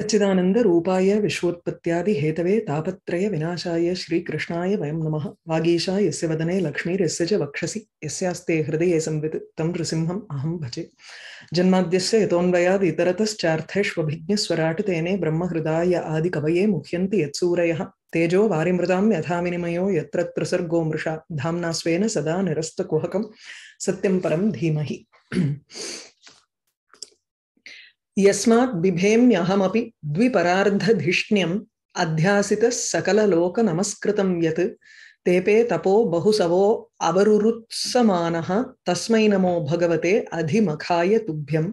सच्चिदानंद रूपाय विश्वोत्पत्त्यादि Hathaway तापत्रय विनाशाय श्रीकृष्णाय वयं नमः। वागीशा यस्य वदने लक्ष्मीर्यस्य च वक्षसि। यस्यास्ते हृदये संवित् तं नृसिंहम् अहं भजे। जन्माद्यस्य यतोऽन्वयाद् इतरतश्चार्थेष्वभिज्ञस्वराट् तेने ब्रह्महृदाय आदिकवये मुह्यन्ति यत्सूरयः। तेजो वारिमृतां यथा विनिमयो यत्र मृषा। धाम्ना स्वेन सदा निरस्तकुहकं सत्यं परं धीमहि। यस्मात् बिभेम्यहमपि द्विपरार्धधिष्ण्यम् अध्यासितः सकललोकनमस्कृतं यत् तेपे तपो बहुसवो अवरुरुत्समानः तस्मै नमो भगवते अधिमखाय तुभ्यम्।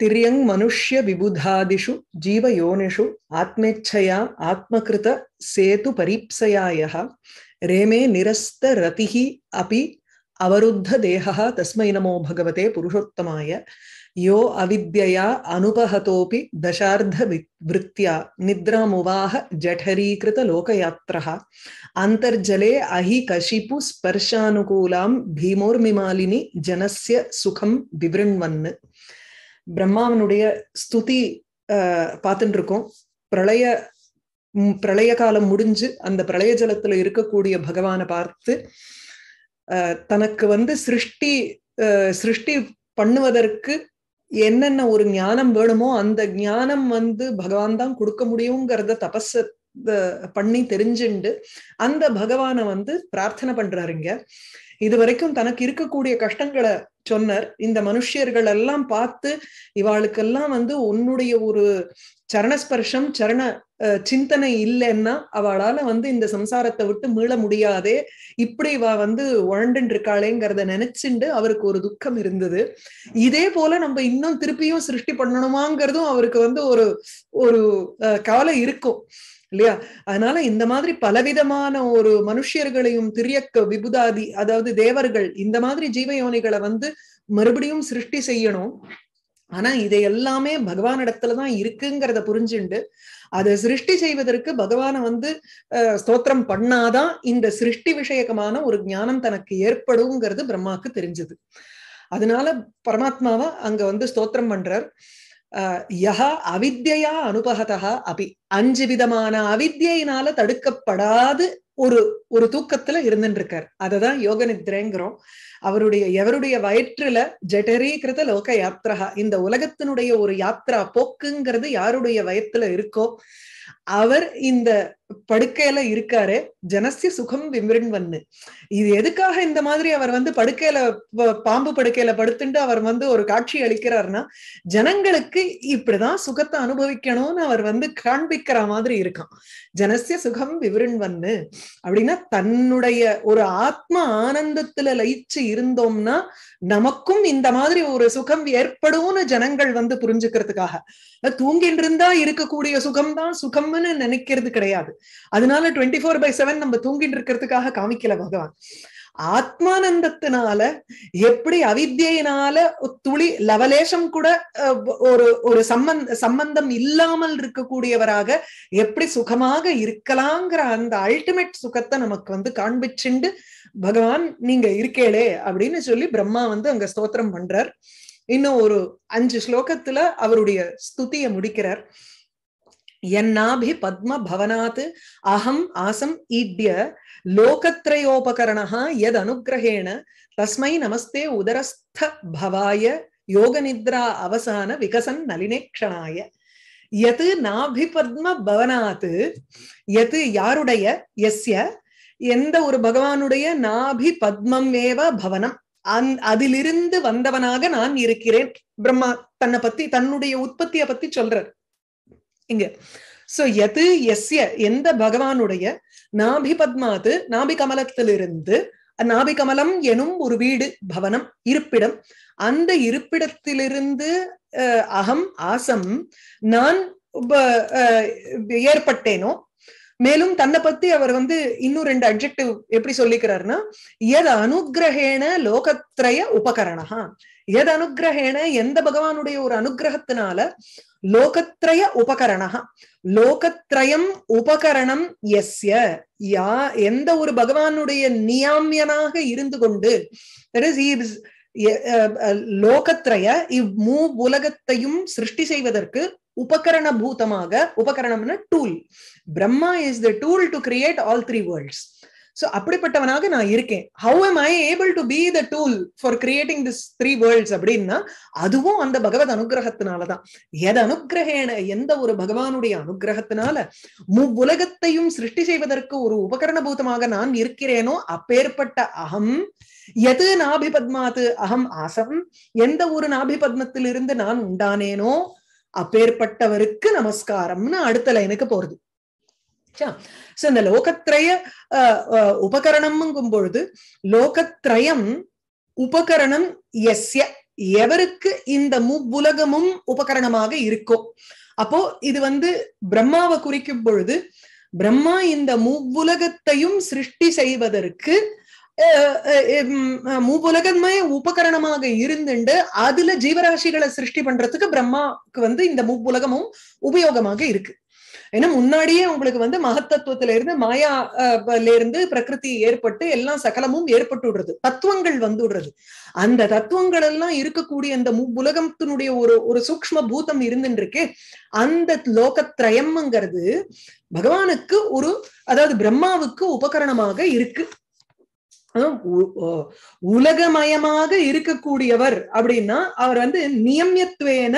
तिर्यङ् मनुष्यविबुधादिषु जीवयोनिषु आत्मेच्छया आत्मकृत सेतुपरीप्सया यः रेमे निरस्तरतिः अपि अवरुद्धदेहः तस्मै नमो भगवते पुरुषोत्तमाय। யோ அவித்யா அனுபகத்தோபி தசார்த்த விருத்தியா நித்ராமுவாக ஜடரீகிருத லோகயாத்ரா அந்தர்ஜலே அஹி கஷிப்பு ஸ்பர்ஷானுகூலாம் பீமோர்மிமாலினி ஜனசிய சுகம் விவிருண்வன்னு பிரம்மாவனுடைய ஸ்துதி பார்த்துட்டு இருக்கோம் பிரளய பிரளய காலம் முடிஞ்சு அந்த பிரளய ஜலத்துல இருக்கக்கூடிய பகவானை பார்த்து தனக்கு வந்து சிருஷ்டி சிருஷ்டி பண்ணுவதற்கு என்னென்ன ஒரு ஞானம் வேணுமோ அந்த ஞானம் வந்து பகவான் தான் கொடுக்க முடியுங்கிறத தபஸ் பண்ணி தெரிஞ்சுண்டு அந்த பகவானை வந்து பிரார்த்தனை பண்றாருங்க. இது வரைக்கும் தனக்கு இருக்கக்கூடிய கஷ்டங்களை சொன்னார். இந்த மனுஷியர்கள் எல்லாம் பார்த்து இவாளுக்கெல்லாம் வந்து உன்னுடைய ஒரு சரணஸ்பர்ஷம் சரண சிந்தனை இல்லைன்னா அவளால வந்து இந்த சம்சாரத்தை விட்டு மீள முடியாதே. இப்படி இவ வந்து உழண்டுன்னு இருக்காளேங்கிறத நினைச்சுண்டு அவருக்கு ஒரு துக்கம் இருந்தது. இதே போல நம்ம இன்னும் திருப்பியும் சிருஷ்டி பண்ணணுமாங்கிறதும் அவருக்கு வந்து ஒரு ஒரு கவலை இருக்கும் இல்லையா? அதனால இந்த மாதிரி பலவிதமான ஒரு மனுஷியர்களையும் திரியக்க விபுதாதி அதாவது தேவர்கள் இந்த மாதிரி ஜீவயோனிகளை வந்து மறுபடியும் சிருஷ்டி செய்யணும். ஆனா இதை எல்லாமே பகவான் இடத்துலதான் இருக்குங்கிறத புரிஞ்சுண்டு அதை சிருஷ்டி செய்வதற்கு பகவானை வந்து ஸ்தோத்திரம் பண்ணாதான் இந்த சிருஷ்டி விஷயகமான ஒரு ஞானம் தனக்கு ஏற்படுங்கிறது பிரம்மாக்கு தெரிஞ்சது. அதனால பரமாத்மாவை அங்க வந்து ஸ்தோத்திரம் பண்றார். யஹா அவித்யா அனுபகதா அபி. அஞ்சு விதமான அவித்யினால தடுக்கப்படாது ஒரு ஒரு தூக்கத்துல இருந்துருக்கார் அததான் யோக நித்ரேங்கிறோம் அவருடைய எவருடைய வயிற்றுல ஜட்டரீகிருத லோக யாத்திரா இந்த உலகத்தினுடைய ஒரு யாத்திரா போக்குங்கிறது யாருடைய வயத்துல இருக்கோ அவர் இந்த படுக்கையில இருக்காரு. ஜனசிய சுகம் விமிருண்வன்னு. இது எதுக்காக இந்த மாதிரி அவர் வந்து படுக்கையில பாம்பு படுக்கையில படுத்துட்டு அவர் வந்து ஒரு காட்சி அளிக்கிறார்னா ஜனங்களுக்கு இப்படிதான் சுகத்தை அனுபவிக்கணும்னு அவர் வந்து காண்பிக்கிற மாதிரி இருக்கான். ஜனசிய சுகம் விவருண்வன்னு அப்படின்னா தன்னுடைய ஒரு ஆத்ம ஆனந்தத்துல லயிச்சு இருந்தோம்னா நமக்கும் இந்த மாதிரி ஒரு சுகம் ஏற்படும்னு ஜனங்கள் வந்து புரிஞ்சுக்கிறதுக்காக. தூங்கிட்டு இருந்தா இருக்கக்கூடிய சுகம் தான் சுகம்னு நினைக்கிறது கிடையாது. அதனால டுவெண்ட்டி ஃபோர் பை செவன் நம்ம தூங்கிட்டு இருக்கிறதுக்காக காமிக்கல பகவான். ஆத்மானந்தத்தினால எப்படி அவித்தியினால துளி லவலேஷம் கூட ஒரு ஒரு சம்பந்த சம்பந்தம் இல்லாமல் இருக்கக்கூடியவராக எப்படி சுகமாக இருக்கலாங்கிற அந்த அல்டிமேட் சுகத்தை நமக்கு வந்து காண்பிச்சுண்டு பகவான் நீங்க இருக்கேளே அப்படின்னு சொல்லி பிரம்மா வந்து அங்க ஸ்தோத்திரம் பண்றார். இன்னும் ஒரு அஞ்சு ஸ்லோகத்துல அவருடைய ஸ்துதியை முடிக்கிறார். என்னாபி பத்ம பவனாத் அகம் ஆசம் ஈட்ய லோகத்ரயோபகரணா எத் அனுகிரகேண தஸ்மை நமஸ்தே உதரஸ்த பவாய யோக நித்ரா அவசான விகசன் நலினேக்ஷணாய எது நாபி பத்ம பவனாத் எது யாருடைய எஸ்ய எந்த ஒரு பகவானுடைய நாபி பத்மம் ஏவ பவனம். அந் அதிலிருந்து வந்தவனாக நான் இருக்கிறேன். பிரம்மா தன்னை பத்தி தன்னுடைய உற்பத்தியை பத்தி சொல்றார். இங்க. சோ எது எஸ்ய எந்த பகவானுடைய நாபி பத்மாத்து நாபி கமலத்திலிருந்து நாபி கமலம் எனும் ஒரு வீடு பவனம் இருப்பிடம் அந்த இருப்பிடத்திலிருந்து அகம் ஆசம் நான் ஏற்பட்டேனோ மேலும் தன்னை பத்தி அவர் வந்து இன்னும் ரெண்டு அப்ஜெக்டிவ் எப்படி சொல்லிக்கிறாருன்னா எது அனுகிரகேண லோகத்ரய உபகரணா எது அனுகிரகேண எந்த பகவானுடைய ஒரு அனுகிரகத்தினால லோகத்ரய உபகரணா லோகத்ரயம் உபகரணம் எஸ்ய யா எந்த ஒரு பகவானுடைய நியாமியனாக இருந்து கொண்டு லோகத்ரய இவ் மூ உலகத்தையும் சிருஷ்டி செய்வதற்கு உபகரண பூதமாக உபகரணம்னா tool Brahma is the tool to create all three worlds so அப்படிப்பட்டவனாக நான் இருக்கேன். How am I able to be the tool for creating this three worlds அப்படின்னா அதுவும் அந்த பகவத் அனுகிரகத்தினாலதான் எது அனுகிரகேன எந்த ஒரு பகவானுடைய அனுகிரகத்தினால? முவ்வுலகத்தையும் சிருஷ்டி செய்வதற்கு ஒரு உபகரண பூதமாக நான் இருக்கிறேனோ அப்பேற்பட்ட அகம் எது நாபிபத்மாத்து அகம் ஆசம் எந்த ஒரு நாபிபத்மத்திலிருந்து நான் உண்டானேனோ அப்பேற்பட்டவருக்கு நமஸ்காரம்னு அடுத்த லைனுக்கு போறது. சோ இந்த லோகத்ரய உபகரணம்ங்கும் பொழுது லோகத்ரயம் உபகரணம் எஸ்ய எவருக்கு இந்த முவ்வுலகமும் உபகரணமாக இருக்கோ அப்போ இது வந்து பிரம்மாவை குறிக்கும் பொழுது பிரம்மா இந்த முவ்வுலகத்தையும் சிருஷ்டி செய்வதற்கு மூவுலகமே உபகரணமாக இருந்துண்டு அதுல ஜீவராசிகளை சிருஷ்டி பண்றதுக்கு பிரம்மாவுக்கு வந்து இந்த முவ்வுலகமும் உபயோகமாக இருக்கு ஏன்னா முன்னாடியே உங்களுக்கு வந்து மகத்தத்துவத்தில இருந்து மாயால இருந்து பிரகிருதி ஏற்பட்டு எல்லாம் சகலமும் ஏற்பட்டு விடுறது. தத்துவங்கள் வந்து விடுறது. அந்த தத்துவங்கள் எல்லாம் இருக்கக்கூடிய அந்த உலகத்தினுடைய ஒரு ஒரு சூக்ம பூதம் இருந்துருக்கு அந்த லோகத்ரயம்ங்கிறது பகவானுக்கு ஒரு அதாவது பிரம்மாவுக்கு உபகரணமாக இருக்கு. உலகமயமாக இருக்கக்கூடியவர் அப்படின்னா அவர் வந்து நியமியத்துவேன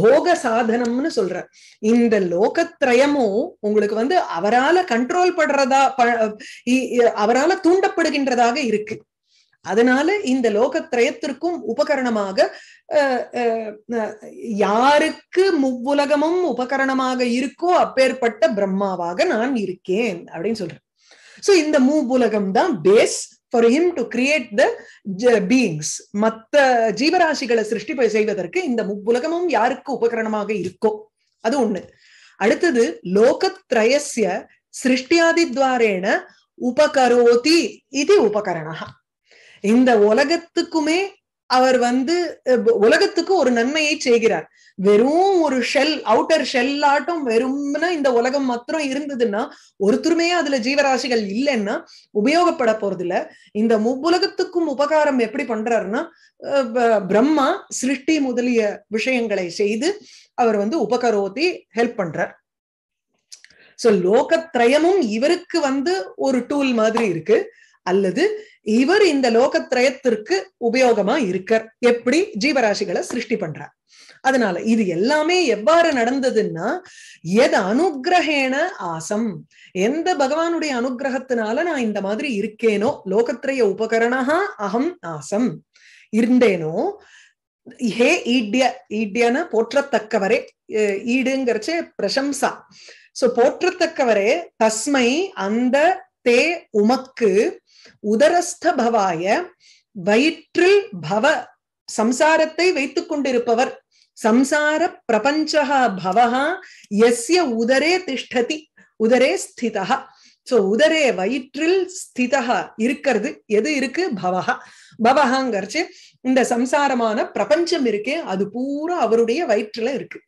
போக சாதனம்னு சொல்றார். இந்த லோகத்ரயமும் உங்களுக்கு வந்து அவரால கண்ட்ரோல் படுறதா அவரால தூண்டப்படுகின்றதாக இருக்கு. அதனால இந்த லோகத்ரயத்திற்கும் உபகரணமாக யாருக்கு முவ்வுலகமும் உபகரணமாக இருக்கோ அப்பேற்பட்ட பிரம்மாவாக நான் இருக்கேன் அப்படின்னு சொல்றேன் சோ இந்த மூவுலகம் தான் base for him to create the beings மத்த ஜீவராசிகளை சிருஷ்டி செய்வதற்கு இந்த உலகமும் யாருக்கு உபகரணமாக இருக்கோ? அது ஒண்ணு. அடுத்தது லோகத்ரயசிய சிருஷ்டியாதித்வாரேன உபகரோதி இது உபகரணா இந்த உலகத்துக்குமே அவர் வந்து உலகத்துக்கு ஒரு நன்மையை செய்கிறார். வெறும் ஒரு ஷெல் அவுட்டர் ஷெல்லாட்டும் வெறும்னா இந்த உலகம் மாத்திரம் இருந்ததுன்னா ஒருத்தருமே அதுல ஜீவராசிகள் இல்லைன்னா உபயோகப்பட போறது இல்ல இந்த முவ்வுலகத்துக்கும் உபகாரம் எப்படி பண்றாருன்னா பிரம்மா சிருஷ்டி முதலிய விஷயங்களை செய்து அவர் வந்து உபகரோத்தி ஹெல்ப் பண்றார். சோ லோகத்ரயமும் இவருக்கு வந்து ஒரு டூல் மாதிரி இருக்கு. அல்லது இவர் இந்த லோகத்ரயத்திற்கு உபயோகமா இருக்கார். எப்படி? ஜீவராசிகளை சிருஷ்டி பண்றார். அதனால இது எல்லாமே எவ்வாறு நடந்ததுன்னா எது அனுகிரகேன ஆசம்? எந்த பகவானுடைய அனுகிரகத்தினால நான் இந்த மாதிரி இருக்கேனோ? லோகத்ரய உபகரணா அகம் ஆசம். இருந்தேனோ? ஹே ஈட்ய ஈட்யன போற்றத்தக்கவரே ஈடுங்கிறச்சே பிரசம்சா. சோ போற்றத்தக்கவரே தஸ்மை அந்த தே உமக்கு உதரஸ்தபவாய வயிற்றில் பவ சம்சாரத்தை வைத்துக் கொண்டிருப்பவர். சம்சார பிரபஞ்சா பவஹா எஸ்ய உதரே திஷ்டதி உதரே ஸ்திதா சோ உதரே வயிற்றில் ஸ்திதா இருக்கிறது. எது இருக்கு? பவஹா. பவஹாங்கிறச்சு இந்த சம்சாரமான பிரபஞ்சம் இருக்கே அது பூரா அவருடைய வயிற்றுல இருக்கு.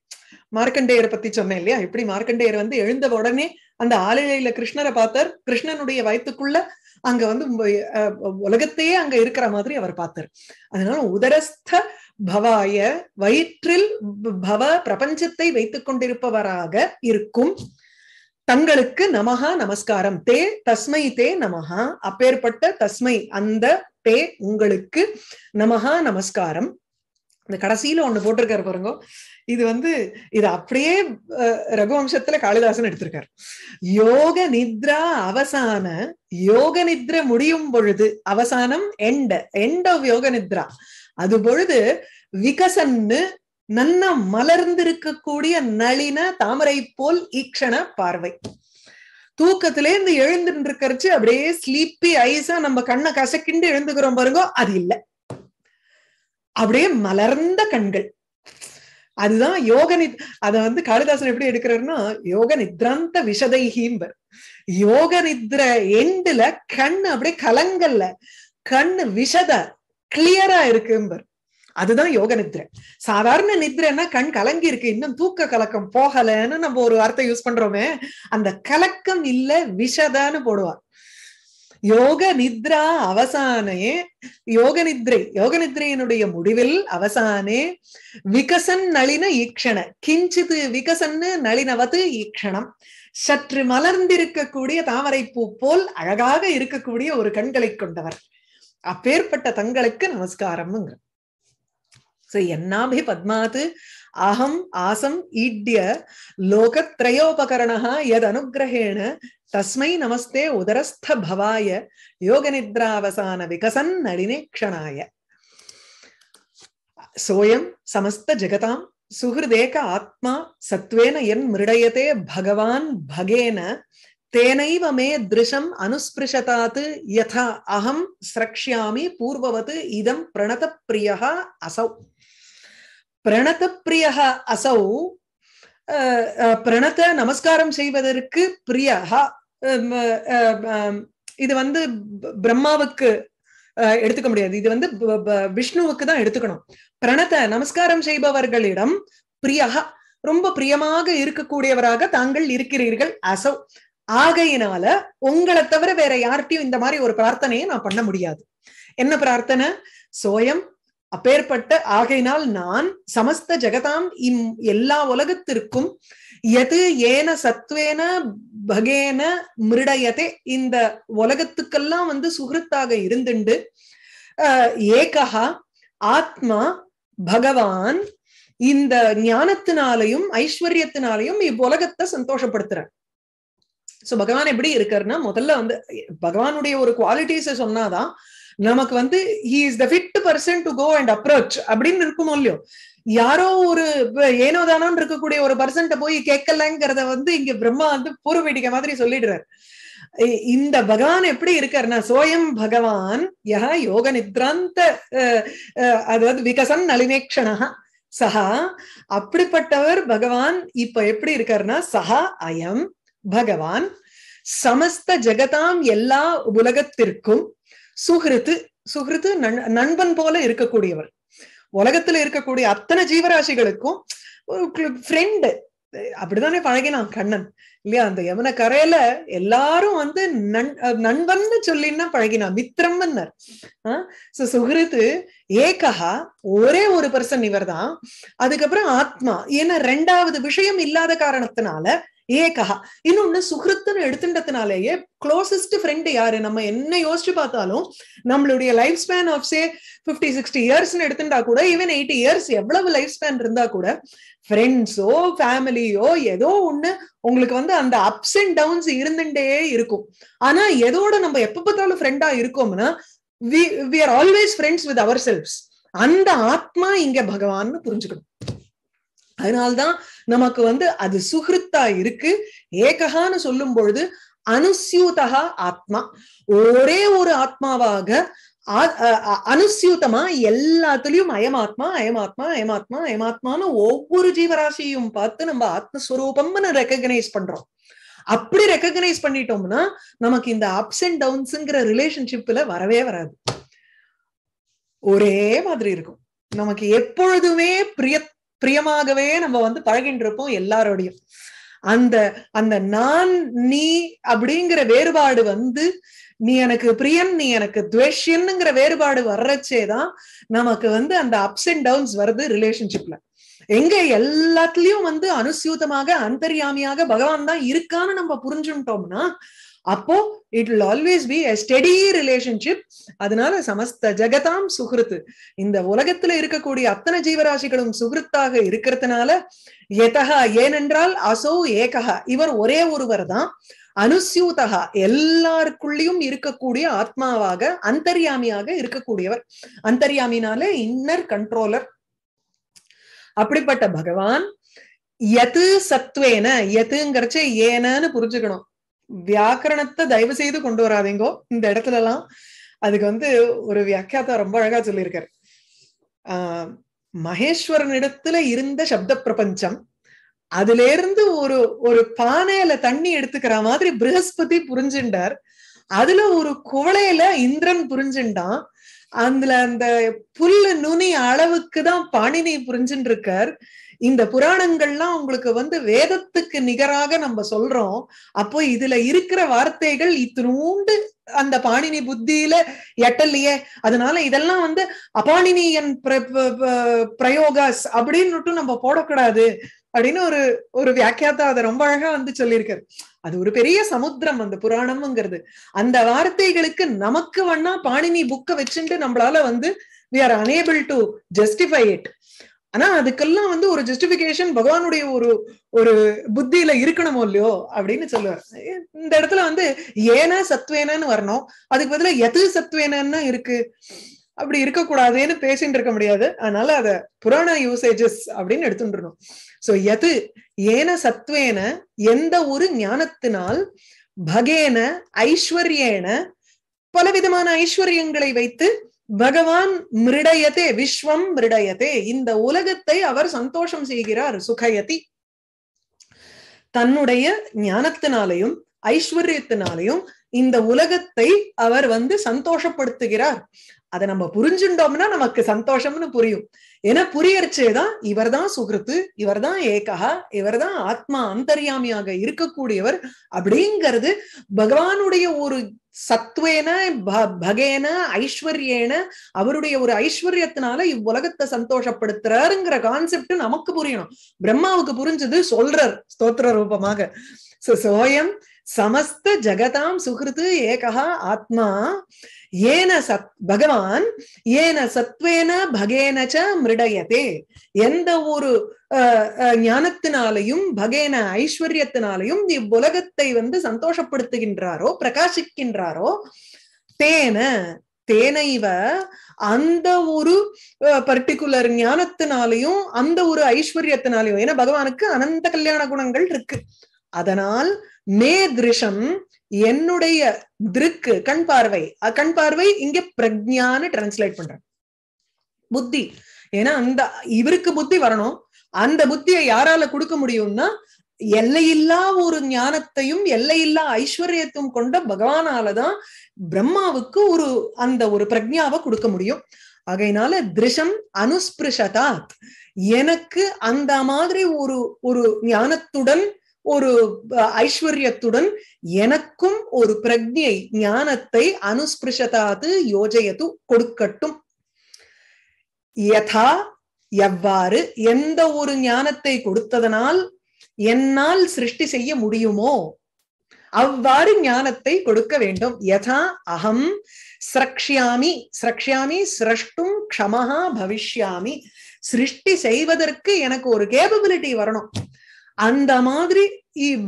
மார்க்கண்டேயரை பத்தி சொன்னேன் இல்லையா? இப்படி மார்க்கண்டேயர் வந்து எழுந்த உடனே அந்த ஆளிலையில கிருஷ்ணரை பார்த்தார். கிருஷ்ணனுடைய வயிற்றுக்குள்ள அங்க வந்து உலகத்தையே அங்க இருக்கிற மாதிரி அவர் பார்த்தார். அதனால உதரஸ்த பவாய வயிற்றில் பவ பிரபஞ்சத்தை வைத்துக் கொண்டிருப்பவராக இருக்கும். தங்களுக்கு நமகா நமஸ்காரம். தே தஸ்மை தே நமகா அப்பேற்பட்ட தஸ்மை அந்த தே உங்களுக்கு நமகா நமஸ்காரம். இந்த கடைசியில ஒண்ணு போட்டிருக்காரு பாருங்க. இது வந்து இது அப்படியே ரகுவம்சத்துல காளிதாசன் எடுத்திருக்காரு. யோக நித்ரா அவசான யோக நித்ர முடியும் பொழுது அவசானம் எண்ட் எண்ட் ஆஃப் யோக நித்ரா. அது பொழுது விகசன்னு நன்ன மலர்ந்திருக்கக்கூடிய நளின தாமரை போல் ஈக்ஷண பார்வை. தூக்கத்திலே இருந்து எழுந்துட்டு இருக்கிறச்சு அப்படியே ஸ்லீப்பி ஐஸா நம்ம கண்ணை கசக்கிண்டு எழுந்துக்கிறோம் பாருங்க அது இல்ல. அப்படியே மலர்ந்த கண்கள். அதுதான் யோக நித் அத வந்து காளிதாசன் எப்படி எடுக்கிறாருன்னா யோக நித்ராந்த விஷதைஹீம்பர். யோக நித்ர எண்டுல கண் அப்படியே கலங்கல்ல கண் விஷத கிளியரா இருக்கும்பர் அதுதான் யோக நித்ரை. சாதாரண நித்ரைன்னா கண் கலங்கி இருக்கு இன்னும் தூக்க கலக்கம் போகலன்னு நம்ம ஒரு வார்த்தை யூஸ் பண்றோமே அந்த கலக்கம் இல்ல விஷதான்னு போடுவார். யோக நித்ரா அவசானே. யோக நித்ரை. யோக நித்ரையினுடைய முடிவில் அவசானே. விகசன் நளின ஈக்ஷண. கிஞ்சிது விகசன்னு நளினவது ஈக்ஷணம். சற்று மலர்ந்திருக்கக்கூடிய தாமரை பூ போல் அழகாக இருக்கக்கூடிய ஒரு கண்களை கொண்டவர். அப்பேற்பட்ட தங்களுக்கு நமஸ்காரம்ங்கிற சோ என்னாபி பத்மாது அகம் ஆசம் ஈட்ய லோகத்ரயோபகரணா எத் அனுகிரகேண தஸ்மை நமஸ்தே உதரஸ்த பவாய யோக நித்ராவசான விகசன் நளினே க்ஷணாய சோயம் சமஸ்த ஜெகதாம் சுகிருதேக ஆத்மா சத்வேன என் மிருடயதே பகவான் பகேன தேனைவ மே திருஷம் அனுஸ்பிருஷதாத் யதா அகம் சிரக்ஷாமி பூர்வவது இதம் பிரணத பிரியः அசௌ பிரணத பிரியः அசௌ பிரணத நமஸ்காரம் செய்வதற்கு பிரியஹா இது வந்து பிரம்மாவுக்கு எடுத்துக்க முடியாது. இது வந்து விஷ்ணுவுக்கு தான் எடுத்துக்கணும். பிரணத்தை நமஸ்காரம் செய்பவர்களிடம் பிரியாக ரொம்ப பிரியமாக இருக்கக்கூடியவராக தாங்கள் இருக்கிறீர்கள் அசௌ. ஆகையினால உங்களை தவிர வேற யார்கிட்டயும் இந்த மாதிரி ஒரு பிரார்த்தனையை நான் பண்ண முடியாது. என்ன பிரார்த்தனை? சோயம் அப்பேற்பட்ட ஆகையினால் நான் சமஸ்த ஜெகதாம் இம் எல்லா உலகத்திற்கும் எது ஏன சத்வேன பகேன மிருடயதே. இந்த உலகத்துக்கெல்லாம் வந்து சுகிருத்தாக இருந்துண்டு. ஏகா ஆத்மா பகவான் இந்த ஞானத்தினாலையும் ஐஸ்வர்யத்தினாலையும் இவ்வுலகத்தை சந்தோஷப்படுத்துற. சோ பகவான் எப்படி இருக்காருன்னா முதல்ல வந்து பகவானுடைய ஒரு குவாலிட்டிஸ சொன்னாதான் நமக்கு வந்து he is the fit person to go and approach அப்படின்னு இருக்குமோ இல்லையோ? யாரோ ஒரு ஏனோதானோன்னு இருக்கக்கூடிய ஒரு பர்சன்ட்ட போய் கேட்கலங்கிறத வந்து இங்க பிரம்மா வந்து பூர்வ வேடிக்கை மாதிரி சொல்லிடுறாரு. இந்த பகவான் எப்படி இருக்காருன்னா சோயம் பகவான் யா யோக நித்ராந்த அதாவது விகசன் நளினேக்ஷனா சஹா அப்படிப்பட்டவர் பகவான் இப்ப எப்படி இருக்காருன்னா சஹா அயம் பகவான் சமஸ்த ஜெகதாம் எல்லா உலகத்திற்கும் சுகிருத்து சுகிருத்து நண்பன் போல இருக்கக்கூடியவர். உலகத்துல இருக்கக்கூடிய அத்தனை ஜீவராசிகளுக்கும் ஃப்ரெண்டு அப்படிதானே பழகினான் கண்ணன். இல்லையா? அந்த யமுன கரையில எல்லாரும் வந்து நண் நண்பன்னு சொல்லின்னா பழகினான். மித்திரம்னர் சுகிருத்து ஏகஹா ஒரே ஒரு பர்சன் இவர் தான் அதுக்கப்புறம் ஆத்மா. ஏன்னா ரெண்டாவது விஷயம் இல்லாத காரணத்தினால ஏகஹா. இன்னொன்னு சுகிருத்துன்னு எடுத்துட்டதுனாலேயே க்ளோசஸ்ட் ஃப்ரெண்டு யாரு? நம்ம என்ன யோசிச்சு பார்த்தாலும் நம்மளுடைய life span of say fifty sixty இயர்ஸ்னு எடுத்துட்டா கூட ஈவன் எயிட்டி இயர்ஸ் எவ்வளவு லைஃப் ஸ்பேன் இருந்தா கூட ஃப்ரெண்ட்ஸோ ஃபேமிலியோ ஏதோ ஒண்ணு உங்களுக்கு வந்து அந்த அப்ஸ் அண்ட் டவுன்ஸ் இருந்துட்டே இருக்கும். ஆனா எதோட நம்ம எப்ப பார்த்தாலும் ஃப்ரெண்டா இருக்கோம்னா we we are always friends with ourselves அந்த ஆத்மா இங்க பகவான்னு புரிஞ்சுக்கணும். அதனால்தான் நமக்கு வந்து அது சுகிருத்தா இருக்கு. ஏககான்னு சொல்லும் பொழுது அனுசியூதகா ஆத்மா. ஒரே ஒரு ஆத்மாவாக அனுசியூதமா எல்லாத்துலயும் அயமாத்மா அயமாத்மா அயமாத்மா அயமாத்மான்னு ஒவ்வொரு ஜீவராசியும் பார்த்து நம்ம ஆத்மஸ்வரூபம்னு ரெக்கக்னைஸ் பண்றோம். அப்படி ரெக்கக்னைஸ் பண்ணிட்டோம்னா நமக்கு இந்த அப்ஸ் அண்ட் டவுன்ஸ்ங்கிற ரிலேஷன்ஷிப்ல வரவே வராது. ஒரே மாதிரி இருக்கும். நமக்கு எப்பொழுதுமே பிரிய பிரியமாகவே நம்ம வந்து பழகின்றிருப்போம் எல்லாரோடையும். அந்த அந்த நான் நீ அப்படிங்கிற வேறுபாடு வந்து நீ எனக்கு பிரியன் நீ எனக்கு துவேஷ்யன்னுங்கிற வேறுபாடு வர்றச்சேதான் நமக்கு வந்து அந்த அப்ஸ் அண்ட் டவுன்ஸ் வருது ரிலேஷன்ஷிப்ல எங்க எல்லாத்துலயும் வந்து அனுசியூதமாக அந்தரியாமியாக பகவான் தான் இருக்கான்னு நம்ம புரிஞ்சுட்டோம்னா அப்போ it will always be a steady relationship அதனால சமஸ்த ஜெகதாம் சுகிருத்து. இந்த உலகத்துல இருக்கக்கூடிய அத்தனை ஜீவராசிகளும் சுகிருத்தாக இருக்கிறதுனால எதகா ஏனென்றால் அசோ ஏகஹா. இவர் ஒரே ஒருவர் தான். அனுசியூதகா எல்லாருக்குள்ளயும் இருக்கக்கூடிய ஆத்மாவாக அந்தர்யாமியாக இருக்கக்கூடியவர். அந்தர்யாமினாலே இன்னர் கண்ட்ரோலர் அப்படிப்பட்ட பகவான் எது சத்வேன எதுங்கிறச்ச ஏனன்னு புரிஞ்சுக்கணும். வியாக்கரணத்தை தயவு செய்து கொண்டு வராதீங்கோ. இந்த இடத்துல எல்லாம் அதுக்கு வந்து ஒரு வியாக்கியாத்தா ரொம்ப அழகா சொல்லியிருக்காரு. ஆஹ் மகேஸ்வரனிடத்துல இருந்த சப்த பிரபஞ்சம் அதுல இருந்து ஒரு ஒரு பானையில தண்ணி எடுத்துக்கிற மாதிரி பிரகஸ்பதி புரிஞ்சுண்டார் அதுல ஒரு குவளையில இந்திரன் புரிஞ்சுண்டான் அதுல அந்த புல்லு நுனி அளவுக்கு தான் பாணினி புரிஞ்சுட்டு இருக்கார் இந்த புராணங்கள்லாம் உங்களுக்கு வந்து வேதத்துக்கு நிகராக நம்ம சொல்றோம். அப்போ இதுல இருக்கிற வார்த்தைகள் இத்தினூண்டு அந்த பாணினி புத்தியில எட்டலையே அதனால இதெல்லாம் வந்து அபாணினியன் பிரயோகாஸ் அப்படின்னு நம்ம போடக்கூடாது அப்படின்னு ஒரு ஒரு வியாக்கியாத்தா அதை ரொம்ப அழகா வந்து சொல்லியிருக்காரு. அது ஒரு பெரிய சமுத்திரம் அந்த புராணம்ங்கிறது. அந்த வார்த்தைகளுக்கு நமக்கு வேணா பாணினி புக்க வச்சுட்டு நம்மளால வந்து we are unable to justify it ஆனா அதுக்கெல்லாம் வந்து ஒரு ஜஸ்டிபிகேஷன் பகவானுடைய ஒரு ஒரு புத்தியில இருக்கணுமோ இல்லையோ அப்படின்னு சொல்லுவார். இந்த இடத்துல வந்து ஏனா சத்வேனன்னு வரணும். அதுக்கு பதிலா எது சத்வேனன்னு இருக்கு? அப்படி இருக்கக்கூடாதுன்னு பேசிட்டு இருக்க முடியாது. அதனால அத புராண யூசேஜஸ் அப்படின்னு எடுத்துட்டுருணும் சோ எது? ஏன சத்வேன எந்த ஒரு ஞானத்தினால் பகேன ஐஸ்வர்யேன பலவிதமான ஐஸ்வர்யங்களை வைத்து பகவான் மிருடயத்தே விஸ்வம் மிருடயத்தே இந்த உலகத்தை அவர் சந்தோஷம் செய்கிறார் சுகயதி. தன்னுடைய ஞானத்தினாலையும் ஐஸ்வர்யத்தினாலையும் இந்த உலகத்தை அவர் வந்து சந்தோஷப்படுத்துகிறார். அதை நம்ம புரிஞ்சுட்டோம்னா நமக்கு சந்தோஷம்னு புரியும். ஏன்னா புரியறச்சேதான் இவர் தான் சுகிருத்து இவர் தான் ஏகா இவர் தான் ஆத்மா அந்தர்யாமியாக இருக்கக்கூடியவர் அப்படிங்கிறது பகவானுடைய ஒரு சத்வேன பகேன ஐஸ்வர்யேன அவருடைய ஒரு ஐஸ்வர்யத்தினால இவ்வுலகத்தை சந்தோஷப்படுத்துறாருங்கிற கான்செப்ட் நமக்கு புரியணும். பிரம்மாவுக்கு புரிஞ்சது சொல்றார் ஸ்தோத்திர ரூபமாக. சோயம் சமஸ்த ஜகதாம் சுகிருத்து ஏகா ஆத்மா. ஏன சத் பகவான் ஏன சத்வேன பகேன ச எந்த ஒரு ஞானத்தினாலையும் பகேன ஐஸ்வர்யத்தினாலையும் இவ்வுலகத்தை வந்து சந்தோஷப்படுத்துகின்றாரோ பிரகாசிக்கின்றாரோ தேன தேனைவ அந்த ஒரு பர்டிகுலர் ஞானத்தினாலையும் அந்த ஒரு ஐஸ்வர்யத்தினாலையும் ஏன்னா பகவானுக்கு அனந்த கல்யாண குணங்கள் இருக்கு. அதனால் மே திருஷம் என்னுடைய திருக்கு கண் பார்வை. கண் பார்வை இங்க பிரஜான்னு டிரான்ஸ்லேட் பண்றேன். புத்தி. ஏன்னா அந்த இவருக்கு புத்தி வரணும். அந்த புத்தியை யாரால கொடுக்க முடியும்னா எல்லையில்லா ஒரு ஞானத்தையும் எல்லையில்லா ஐஸ்வர்யத்தையும் கொண்ட பகவானாலதான் பிரம்மாவுக்கு ஒரு அந்த ஒரு பிரஜாவை கொடுக்க முடியும். ஆகையினால திருஷம் அனுஸ்பிருஷதாத். எனக்கு அந்த மாதிரி ஒரு ஒரு ஞானத்துடன் ஒரு ஐஸ்வர்யத்துடன் எனக்கும் ஒரு பிரஜை ஞானத்தை அனுஸ்பிருஷதாது யோஜயத்து கொடுக்கட்டும். யதா எவ்வாறு எந்த ஒரு ஞானத்தை கொடுத்ததனால் என்னால் சிருஷ்டி செய்ய முடியுமோ அவ்வாறு ஞானத்தை கொடுக்க வேண்டும். யதா அகம் சிரக்ஷியாமி சிரக்ஷியாமி சிரஷ்டும் க்ஷமஹா பவிஷ்யாமி. சிருஷ்டி செய்வதற்கு எனக்கு ஒரு கேபபிலிட்டி வரணும். அந்த மாதிரி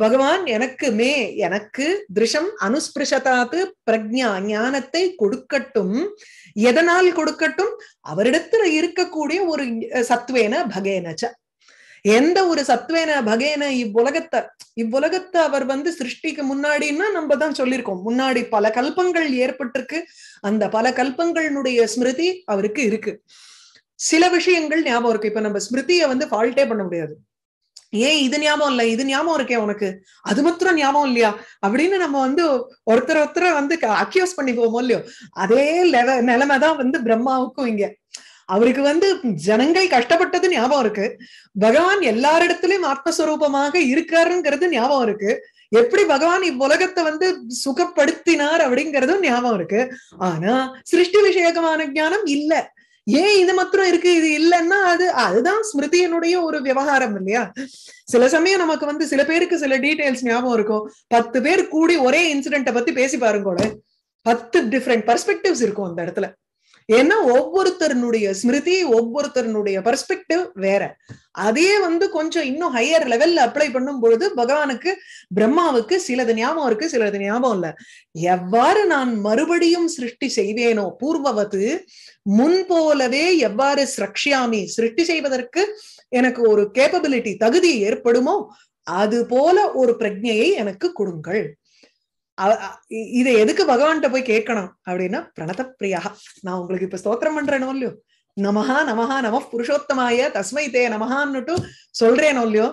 பகவான் எனக்கு மே எனக்கு திருஷம் அனுஸ்பிருஷதாத்து பிரஜா ஞானத்தை கொடுக்கட்டும். எதனால் கொடுக்கட்டும்? அவரிடத்துல இருக்கக்கூடிய ஒரு சத்வேன பகேனச்ச எந்த ஒரு சத்வேன பகேன இவ்வுலகத்தை இவ்வுலகத்தை அவர் வந்து சிருஷ்டிக்கு முன்னாடின்னா நம்ம தான் சொல்லியிருக்கோம். முன்னாடி பல கல்பங்கள் ஏற்பட்டிருக்கு. அந்த பல கல்பங்களுடைய ஸ்மிருதி அவருக்கு இருக்கு. சில விஷயங்கள் ஞாபகம் இருக்கு. இப்ப நம்ம ஸ்மிருதியை வந்து ஃபால்ட்டே பண்ண முடியாது. ஏன் இது ஞாபகம் இல்ல? இது ஞாபகம் இருக்கே உனக்கு. அது மாத்திரம் ஞாபகம் இல்லையா? அப்படின்னு நம்ம வந்து ஒருத்தர் ஒருத்தர வந்து அக்யூஸ் பண்ணி போவோம் இல்லையோ? அதே லெவ நிலைமைதான் வந்து பிரம்மாவுக்கும் இங்க. அவருக்கு வந்து ஜனங்கள் கஷ்டப்பட்டது ஞாபகம் இருக்கு. பகவான் எல்லாரிடத்திலயும் ஆத்மஸ்வரூபமாக இருக்காருங்கிறது ஞாபகம் இருக்கு. எப்படி பகவான் இவ்வுலகத்தை வந்து சுகப்படுத்தினார் அப்படிங்கறதும் ஞாபகம் இருக்கு. ஆனா சிருஷ்டி விஷயகமான ஞானம் இல்ல. ஏன் இது மாத்திரம் இருக்கு? இது இல்லைன்னா அது அதுதான் ஸ்மிருதியினுடைய ஒரு விவகாரம் இல்லையா? சில சமயம் நமக்கு வந்து சில பேருக்கு சில டீடைல்ஸ் ஞாபகம் இருக்கும். பத்து பேர் கூடி ஒரே இன்சிடென்ட்டை பத்தி பேசி பாருங்க பத்து டிஃப்ரெண்ட் பர்ஸ்பெக்டிவ்ஸ் இருக்கும் அந்த இடத்துல. ஏன்னா ஒவ்வொருத்தருனுடைய ஸ்மிருதி ஒவ்வொருத்தருனுடைய பர்ஸ்பெக்டிவ் வேற. அதே வந்து கொஞ்சம் இன்னும் ஹையர் லெவல்ல அப்ளை பண்ணும் பொழுது பகவானுக்கு பிரம்மாவுக்கு சிலது ஞாபகம் இருக்கு சிலது ஞாபகம் இல்ல. எவ்வாறு நான் மறுபடியும் சிருஷ்டி செய்வேனோ பூர்வவது முன் போலவே எவ்வாறு சிரக்ஷியாமி சிருஷ்டி செய்வதற்கு எனக்கு ஒரு கேப்பபிலிட்டி தகுதி ஏற்படுமோ அது போல ஒரு பிரஜையை எனக்கு கொடுங்கள். இதை எதுக்கு பகவான்கிட்ட போய் கேட்கணும்? அப்படின்னா பிரணத பிரியா நான் உங்களுக்கு இப்ப ஸ்தோத்திரம் பண்றேனோ இல்லையோ? நமஹா நமஹா நம புருஷோத்தமாய தஸ்மை தே நமஹான்னுட்டு சொல்றேனோ இல்லையோ?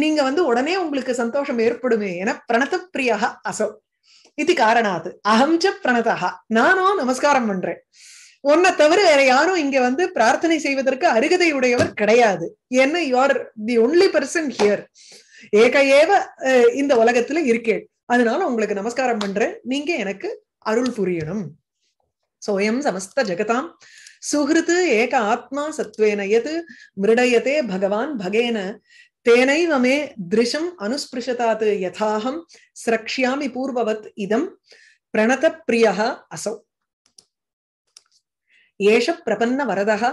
நீங்க வந்து உடனே உங்களுக்கு சந்தோஷம் ஏற்படுமே என பிரணத பிரியா அசோ இது காரணாது. அகம்ச பிரணதா நானும் நமஸ்காரம் பண்றேன். உன்னை தவிர வேற யாரும் இங்க வந்து பிரார்த்தனை செய்வதற்கு அருகதை உடையவர் கிடையாது ஏன்னா you are the only person here ஏக ஏவ இந்த உலகத்துல இருக்கேன். அதனால உங்களுக்கு நமஸ்காரம் பண்றேன். நீங்க எனக்கு அருள் புரியணும். சோயம் சமஸ்த ஜெகதாம். சுஹிருத் ஏக ஆத்மா சத்வேன எது மிருடயத்தே பகவான் பகேன. தேனைவ மே திருஷம் அனுஸ்பிருஷதாத் யதாஹம். சிரக்ஷியாமி பூர்வவத் இதம். பிரணத பிரியா அசௌ. ஏஷ பிரபன்ன வரதா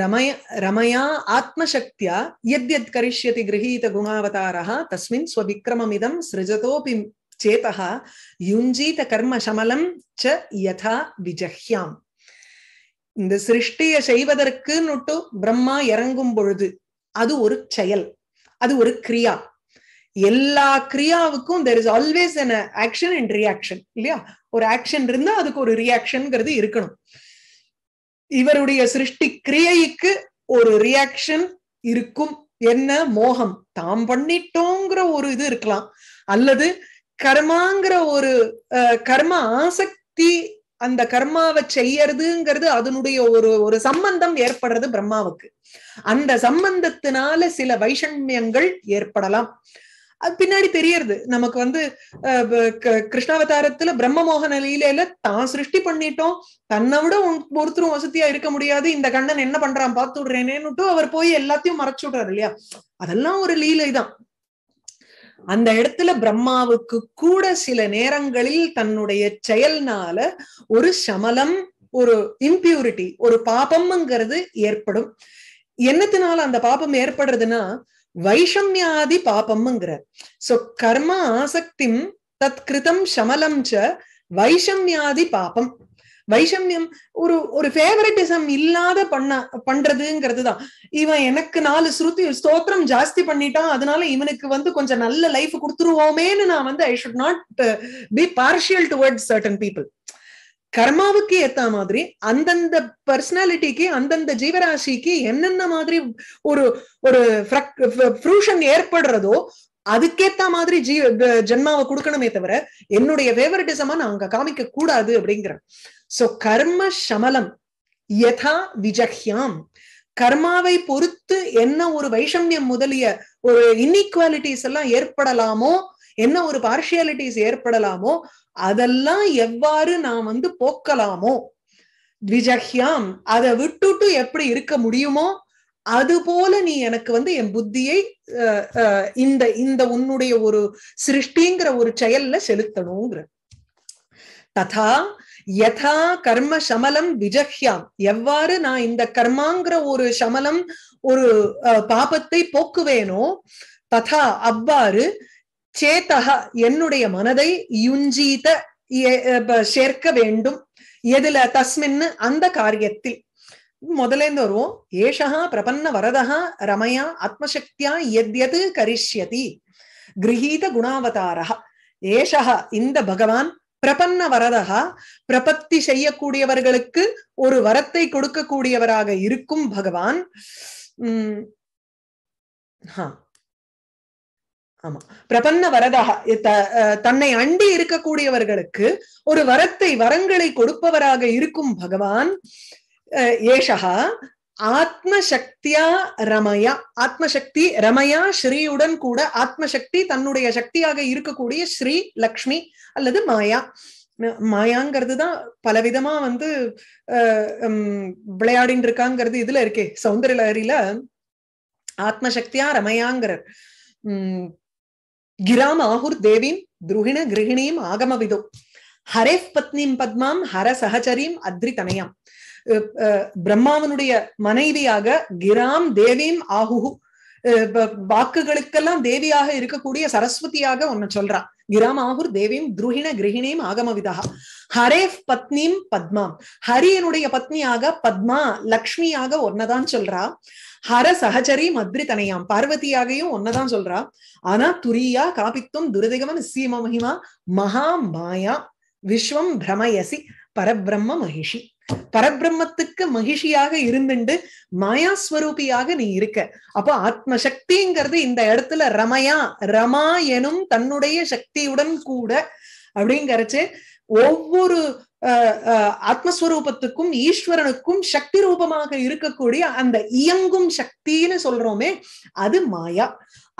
ரமய ரமயா ஆத்மசக்தியா யத்யத் கரிஷ்யதி கிரகீத குணாவதாரா தஸ்மின் ஸ்வவிக்ரமமிதம் சிருஜதோபி சேதா யுஞ்சீத கர்ம சமலம் ச யதா விஜஹ்யாம் இந்த சிருஷ்டிய செய்வதற்குன்னுட்டு பிரம்மா இறங்கும் பொழுது அது ஒரு செயல் அது ஒரு கிரியா. எல்லா கிரியாவுக்கும் there is always an action and reaction இல்லையா? ஒரு ஆக்ஷன் இருந்தா அதுக்கு ஒரு ரியாக்ஷன்ங்கிறது இருக்கணும். இவருடைய சிருஷ்டி கிரியைக்கு ஒரு ரியாக்ஷன் இருக்கும். என்ன? மோகம். தாம் பண்ணிட்டோங்கிற ஒரு இது இருக்கலாம். அல்லது கர்மாங்கிற ஒரு கர்ம ஆசக்தி அந்த கர்மாவை செய்யறதுங்கிறது அதனுடைய ஒரு ஒரு சம்பந்தம் ஏற்படுறது பிரம்மாவுக்கு. அந்த சம்பந்தத்தினால சில வைஷண்யங்கள் ஏற்படலாம். அது பின்னாடி தெரியறது. நமக்கு வந்து கிருஷ்ணாவதாரத்துல பிரம்ம மோகன லீலையில தான் சிருஷ்டி பண்ணிட்டோம். தன்னை விட ஒருத்தரும் வசதியா இருக்க முடியாது. இந்த கண்ணன் என்ன பண்றான் பார்த்து விடுறேனேன்னுட்டு அவர் போய் எல்லாத்தையும் மறைச்சு விடுறாரு இல்லையா? அதெல்லாம் ஒரு லீலை தான். அந்த இடத்துல பிரம்மாவுக்கு கூட சில நேரங்களில் தன்னுடைய செயல்னால ஒரு சமலம் ஒரு இம்பியூரிட்டி ஒரு பாபம்ங்கிறது ஏற்படும். என்னத்தினால அந்த பாபம் ஏற்படுறதுன்னா வைஷமியாதி பாபம்ங்கிறார் சோ கர்ம ஆசக்திம் தத் கிருதம் சமலம் ச வைஷமியாதி பாபம். வைஷமியம் ஒரு ஒரு ஃபேவரட்டிசம் இல்லாத பண்ண பண்றதுங்கிறது தான் இவன் எனக்கு நாலு ஸ்ருதி ஸ்தோத்திரம் ஜாஸ்தி பண்ணிட்டான் அதனால இவனுக்கு வந்து கொஞ்சம் நல்ல லைஃப் கொடுத்துருவோமேன்னு நான் வந்து I should not be partial towards certain people கர்மாவுக்கு ஏத்த மாதிரி அந்தந்த பர்சனாலிட்டிக்கு அந்தந்த ஜீவராசிக்கு என்னென்ன மாதிரி ஒரு ஒரு ஃப்ரூஷன் ஏற்படுறதோ அதுக்கேத்த மாதிரி ஜீ ஜென்மாவை கொடுக்கணுமே தவிர என்னுடைய ஃபேவரட்டிசமா நான் அங்க காமிக்க கூடாது அப்படிங்கிறேன். சோ கர்ம சமலம் யதா விஜஹ்யாம். கர்மாவை பொறுத்து என்ன ஒரு வைஷமியம் முதலிய ஒரு இன்இக்வாலிட்டிஸ் எல்லாம் ஏற்படலாமோ என்ன ஒரு பார்ஷியாலிட்டிஸ் ஏற்படலாமோ அதெல்லாம் எவ்வாறு நான் வந்து போக்கலாமோ விஜஹ்யாம் அதை விட்டுட்டு எப்படி இருக்க முடியுமோ அது போல நீ எனக்கு வந்து என் புத்தியை இந்த இந்த உன்னுடைய ஒரு சிருஷ்டிங்கிற ஒரு செயல்ல செலுத்தணுங்கிற. ததா யதா கர்ம சமலம் விஜஹ்யாம் எவ்வாறு நான் இந்த கர்மாங்கிற ஒரு சமலம் ஒரு பாபத்தை போக்குவேனோ ததா அவ்வாறு சேத்தக என்னுடைய மனதை யுஞ்சீத சேர்க்க வேண்டும். எதுல? தஸ்மின்னு அந்த காரியத்தில். முதலேந்து வருவோம். ஏஷகா பிரபன்ன வரதா ரமயா ஆத்மசக்தியா எத்யது கரிஷ்யதி. கிரகீத குணாவதாரா ஏஷா இந்த பகவான் பிரபன்ன வரதா பிரபத்தி செய்யக்கூடியவர்களுக்கு ஒரு வரத்தை கொடுக்கக்கூடியவராக இருக்கும் பகவான். உம் ஆமா. பிரபன்ன வரதா தன்னை அண்டி இருக்கக்கூடியவர்களுக்கு ஒரு வரத்தை வரங்களை கொடுப்பவராக இருக்கும் பகவான் ஏஷகா ஆத்மசக்தியா ரமயா ஆத்மசக்தி ரமயா ஸ்ரீயுடன் கூட ஆத்மசக்தி தன்னுடைய சக்தியாக இருக்கக்கூடிய ஸ்ரீ லக்ஷ்மி அல்லது மாயா. மாயாங்கிறது தான் பலவிதமா வந்து விளையாடின்னு இருக்காங்கிறது இதுல இருக்கே. சௌந்தரலஹரியில ஆத்மசக்தியா ரமயாங்கிறார் உம் கிராம் ஆகுர் தேவீம் துருகிண கிரகிணீம் ஆகமவிதோ ஹரேஃப் பத்னிம் பத்மாம் ஹர சகச்சரீம் அத்ரி தனயாம் பிரம்மாவனுடைய மனைவியாக கிராம் தேவீம் ஆகுஹு வாக்குகளுக்கெல்லாம் தேவியாக இருக்கக்கூடிய சரஸ்வதியாக ஒன்னு சொல்றான் கிராம் ஆகுர் தேவீம் துருகிண கிரகிணீம் ஆகமவிதா. ஹரே பத்னீம் பத்மா ஹரியனுடைய பத்னியாக பத்மா லக்ஷ்மியாக ஒன்னதான் சொல்றா. ஹர சகச்சரி மத்ரி தனையாம் பார்வதியாகையும் ஒன்னதான் சொல்றா. ஆனா துரியா காபித்தும் துரதிகமன் சீம மகிமா மகா மாயா விஸ்வம் பிரமயசி பரபிரம்ம மகிஷி. பரபிரம்மத்துக்கு மகிழ்ச்சியாக இருந்துண்டு மாயாஸ்வரூபியாக நீ இருக்க. அப்போ ஆத்மசக்திங்கிறது இந்த இடத்துல ரமயா ரமா எனும் தன்னுடைய சக்தியுடன் கூட அப்படிங்கறச்சு ஒவ்வொரு ஆத்மஸ்வரூபத்துக்கும் ஈஸ்வரனுக்கும் சக்தி ரூபமாக இருக்கக்கூடிய அந்த இயங்கும் சக்தின்னு சொல்றோமே அது மாயா.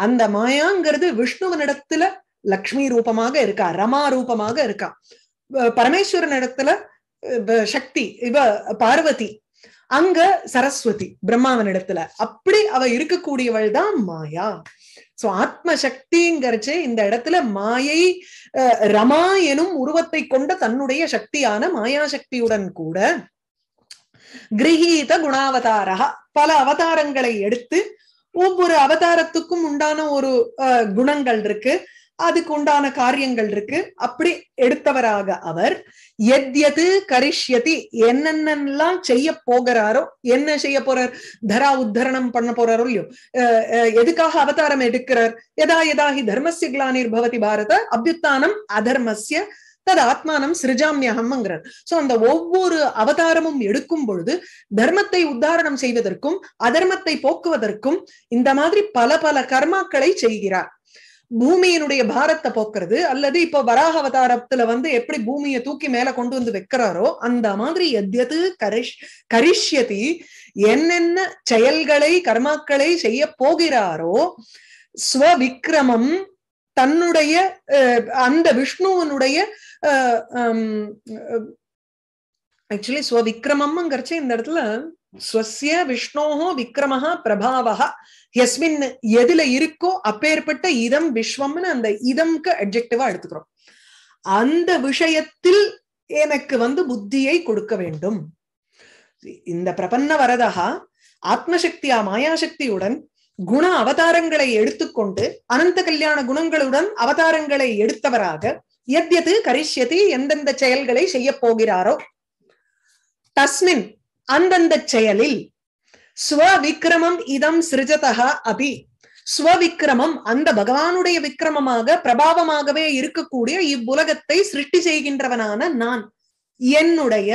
அந்த மாயாங்கிறது விஷ்ணுவனிடத்துல லக்ஷ்மி ரூபமாக இருக்கா ரமா ரூபமாக இருக்கா. பரமேஸ்வரன் இடத்துல சக்தி இவ பார்வதி. அங்க சரஸ்வதி பிரம்மாவன் இடத்துல அப்படி அவ இருக்கக்கூடியவள் தான் மாயா. சோ ஆத்ம சக்திங்கிறச்சு இந்த இடத்துல மாயை ரமா எனும் உருவத்தை கொண்ட தன்னுடைய சக்தியான மாயா சக்தியுடன் கூட கிரகீத குணாவதாரா பல அவதாரங்களை எடுத்து ஒவ்வொரு அவதாரத்துக்கும் உண்டான ஒரு குணங்கள் இருக்கு. அதுக்கு உண்டான காரியங்கள் இருக்கு. அப்படி எடுத்தவராக அவர் எத்யது கரிஷ்யதி என்னென்னலாம் செய்ய போகிறாரோ என்ன செய்ய போறார்? தரா உத்தரணம் பண்ண போறாரோ இல்லையோ? எதுக்காக அவதாரம் எடுக்கிறார்? எதா எதாகி தர்மசிய கிளானிர் பவதி பாரத அபியுத்தானம் அதர்மசிய தது ஆத்மானம் சிருஜாமியகம்ங்கிறார். சோ அந்த ஒவ்வொரு அவதாரமும் எடுக்கும் பொழுது தர்மத்தை உத்தாரணம் செய்வதற்கும் அதர்மத்தை போக்குவதற்கும் இந்த மாதிரி பல பல கர்மாக்களை செய்கிறார். பூமியினுடைய பாரத்தை போக்குறது அல்லது இப்ப வராக அவதாரத்துல வந்து எப்படி பூமியை தூக்கி மேல கொண்டு வந்து வைக்கிறாரோ அந்த மாதிரி எத்யது கரிஷ் கரிஷ்யதி என்னென்ன செயல்களை கர்மாக்களை செய்ய போகிறாரோ ஸ்வவிக்ரமம் தன்னுடைய அந்த விஷ்ணுவனுடைய ஆக்சுவலி ஸ்வவிக்ரமம்ங்கிறச்சு இந்த இடத்துல ஸ்வசிய விஷ்ணோஹோ விக்ரமஹா பிரபாவஹா எஸ்மின் எதுல இருக்கோ அப்பேற்பட்ட இதம் விஸ்வம்னு அந்த இதம்க்கு அப்ஜெக்டிவா எடுத்துக்கிறோம். அந்த விஷயத்தில் எனக்கு வந்து புத்தியை கொடுக்க வேண்டும். இந்த பிரபன்ன வரதகா ஆத்மசக்தியா மாயாசக்தியுடன் குண அவதாரங்களை எடுத்துக்கொண்டு அனந்த கல்யாண குணங்களுடன் அவதாரங்களை எடுத்தவராக எத்யது கரிஷ்யதி எந்தெந்த செயல்களை செய்ய போகிறாரோ தஸ்மின் அந்தந்த செயலில் ஸ்வவிக்ரமம் இதம் சிருஜதா அபி. ஸ்வவிக்ரமம் அந்த பகவானுடைய விக்ரமமாக பிரபாவமாகவே இருக்கக்கூடிய இவ்வுலகத்தை சிருஷ்டி செய்கின்றவனான நான் என்னுடைய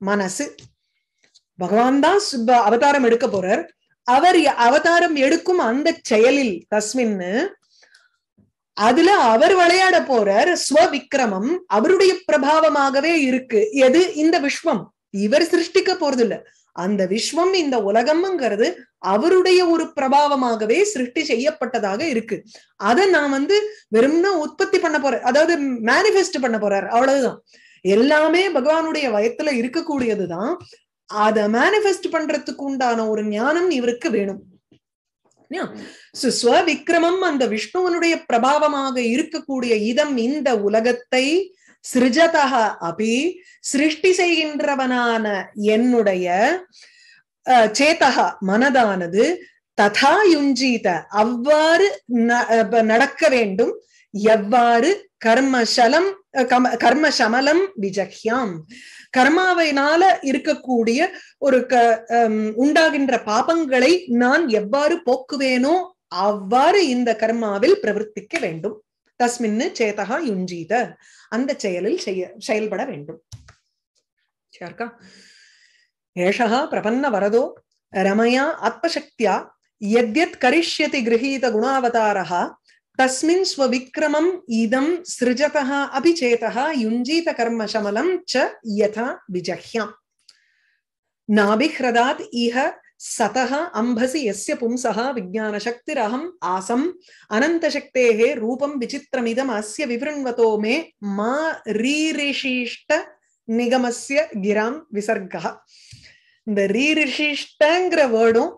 மனசு. பகவான் தான் அவதாரம் எடுக்க போறார். அவர் அவதாரம் எடுக்கும் அந்த செயலில் தஸ்மின்னு அதுல அவர் விளையாட போறார் ஸ்வவிக்ரமம் அவருடைய பிரபாவமாகவே இருக்கு. எது? இந்த விஸ்வம் இவர் சிருஷ்டிக்க போறது இல்ல அந்த விஸ்வம் இந்த உலகம்ங்கிறது அவருடைய ஒரு பிரபாவமாகவே சிருஷ்டி செய்யப்பட்டதாக இருக்கு. அதை நான் வந்து வெறும்னா உற்பத்தி பண்ண போறேன் அதாவது மேனிஃபெஸ்ட் பண்ண போறாரு. அவ்வளவுதான். எல்லாமே பகவானுடைய வயத்துல இருக்கக்கூடியதுதான். அதை மேனிஃபெஸ்ட் பண்றதுக்கு உண்டான ஒரு ஞானம் இவருக்கு வேணும். ஸ்வவிக்ரமம் அந்த விஷ்ணுவனுடைய பிரபாவமாக இருக்கக்கூடிய இதம் இந்த உலகத்தை சிருஜதா அபி சிருஷ்டி செய்கின்றவனான என்னுடைய சேத்தகா மனதானது ததா யுஞ்சீத அவ்வாறு நடக்க வேண்டும். எவ்வாறு கர்மசலம் கர்ம சமலம் விஜக்யாம் கர்மாவினால இருக்கக்கூடிய ஒரு க உண்டாகின்ற பாபங்களை நான் எவ்வாறு போக்குவேனோ அவ்வாறு இந்த கர்மாவில் பிரவர்த்திக்க வேண்டும். தஸ்மின்னு சேதகா யுஞ்சீத. அந்த செயலில் செய்ய செயல்பட வேண்டும். சரிக்கா ஏஷா பிரபன்ன வரதோ ரமயா ஆத்மசக்தியா எத்யத் கரிஷ்யதி கிரகீத குணாவதாரா தஸ்மின் ஸ்வவிக்ரமம் இதம் சிருஜதா அபிச்சேதா யுஞ்சீத கர்ம சமலம் ச யதா விஜஹ்யாம் நாபிஹ்ரதாத் இஹ சதக அம்பசி எஸ்ய பும்சக விஜான சக்திரஹம் ஆசம். அனந்த சக்தேகே ரூபம் விசித்திரமிதம் அஸ்ய விவிருண்வதோ மே மா ரீரிஷிஷ்ட நிகமஸ்ய கிராம் விசர்கா இந்த ரீரிஷிஷ்டங்கிற வேர்டும்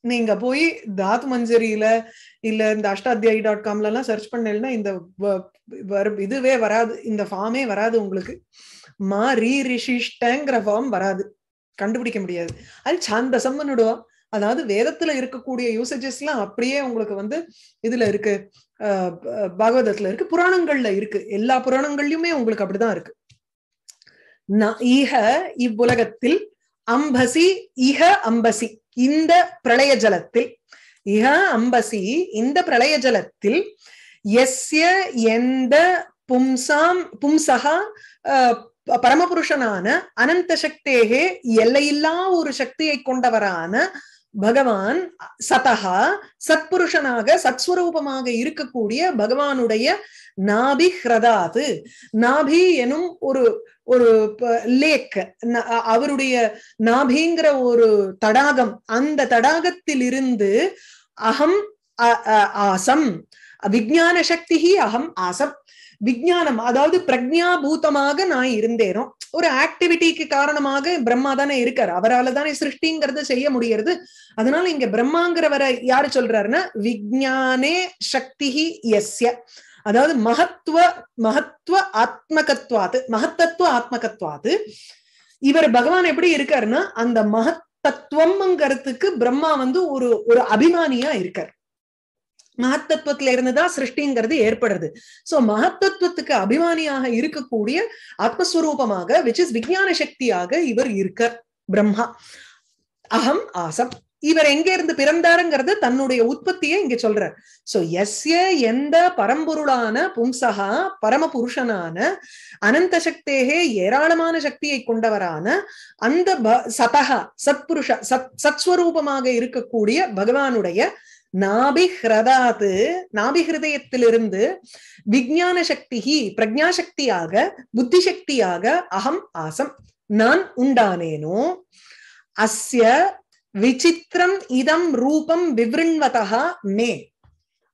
நீங்க போய் தாத்து மஞ்சரியில இல்ல இந்த அஷ்டாத்தியாயி டாட் காம்ல எல்லாம் சர்ச் பண்ணலன்னா இந்த இதுவே வராது இந்த ஃபார்மே வராது உங்களுக்கு. மா ரீரிஷிஷ்டங்கிற ஃபார்ம் வராது. கண்டுபிடிக்க முடியாது. அது சாந்தசம்னுடுவா அதாவது வேதத்துல இருக்கக்கூடிய யூசேஜஸ் எல்லாம் அப்படியே உங்களுக்கு வந்து இதுல இருக்கு. பாகவதத்துல இருக்கு. புராணங்கள்ல இருக்கு. எல்லா புராணங்கள்லயுமே உங்களுக்கு அப்படிதான் இருக்கு. ஈக இவ்வுலகத்தில் அம்பசி இஹ அம்பசி. இந்த பிரளய ஜலத்தில் இஹ அம்பசி இந்த பிரளய ஜலத்தில் எஸ்ய எந்த பும்சாம் பும்சகா பரமபுருஷனான அனந்த சக்தேகே எல்லையில்லா ஒரு சக்தியை கொண்டவரான பகவான் சதகா சத்புருஷனாக சத்ஸ்வரூபமாக இருக்கக்கூடிய பகவானுடைய நாபி ஹிரதாது. நாபி எனும் ஒரு ஒரு லேக் அவருடைய நாபிங்கிற ஒரு தடாகம் அந்த தடாகத்திலிருந்து அகம் ஆசம். விஜயான சக்தி அகம் ஆசம். விஜயானம் அதாவது பிரஜாபூதமாக நான் இருந்தேனும் ஒரு ஆக்டிவிட்டிக்கு காரணமாக பிரம்மா தானே இருக்காரு. அவரால் தானே சிருஷ்டிங்கிறத செய்ய முடியறது. அதனால இங்க பிரம்மாங்கிறவரை யாரு சொல்றாருன்னா விஜயானே சக்தி எஸ்ய அதாவது மகத்துவ மகத்துவ ஆத்மகத்வாது மகத்தத்துவ ஆத்மகத்வாது. இவர் பகவான் எப்படி இருக்காருன்னா அந்த மகத்தத்துவம்ங்கிறதுக்கு பிரம்மா வந்து ஒரு ஒரு அபிமானியா இருக்கார். மகத்தத்துவத்துல இருந்துதான் சிருஷ்டிங்கிறது ஏற்படுறது. சோ மகத்தத்துவத்துக்கு அபிமானியாக இருக்கக்கூடிய ஆத்மஸ்வரூபமாக விச் இஸ் விஜயான சக்தியாக இவர் இருக்க பிரம்மா. அகம் ஆசம். இவர் எங்க இருந்து பிறந்தாருங்கிறது தன்னுடைய உற்பத்தியை இங்க சொல்றார். சோ எஸ்ய எந்த பரம்பொருளான பும்சகா பரம புருஷனான அனந்த சக்தேகே ஏராளமான சக்தியை கொண்டவரான அந்த சதகா சத்புருஷ சத் சத்ஸ்வரூபமாக இருக்கக்கூடிய பகவானுடைய நாபிஹ்ரதாது நாபிஹிருதயத்திலிருந்து நாபி விஜயான சக்தி பிரஜா சக்தியாக புத்தி சக்தியாக அகம் ஆசம். நான் உண்டானேனோ? அஸ்ய விசித்திரம் இதம் ரூபம் விவ்ருண்வதா மே.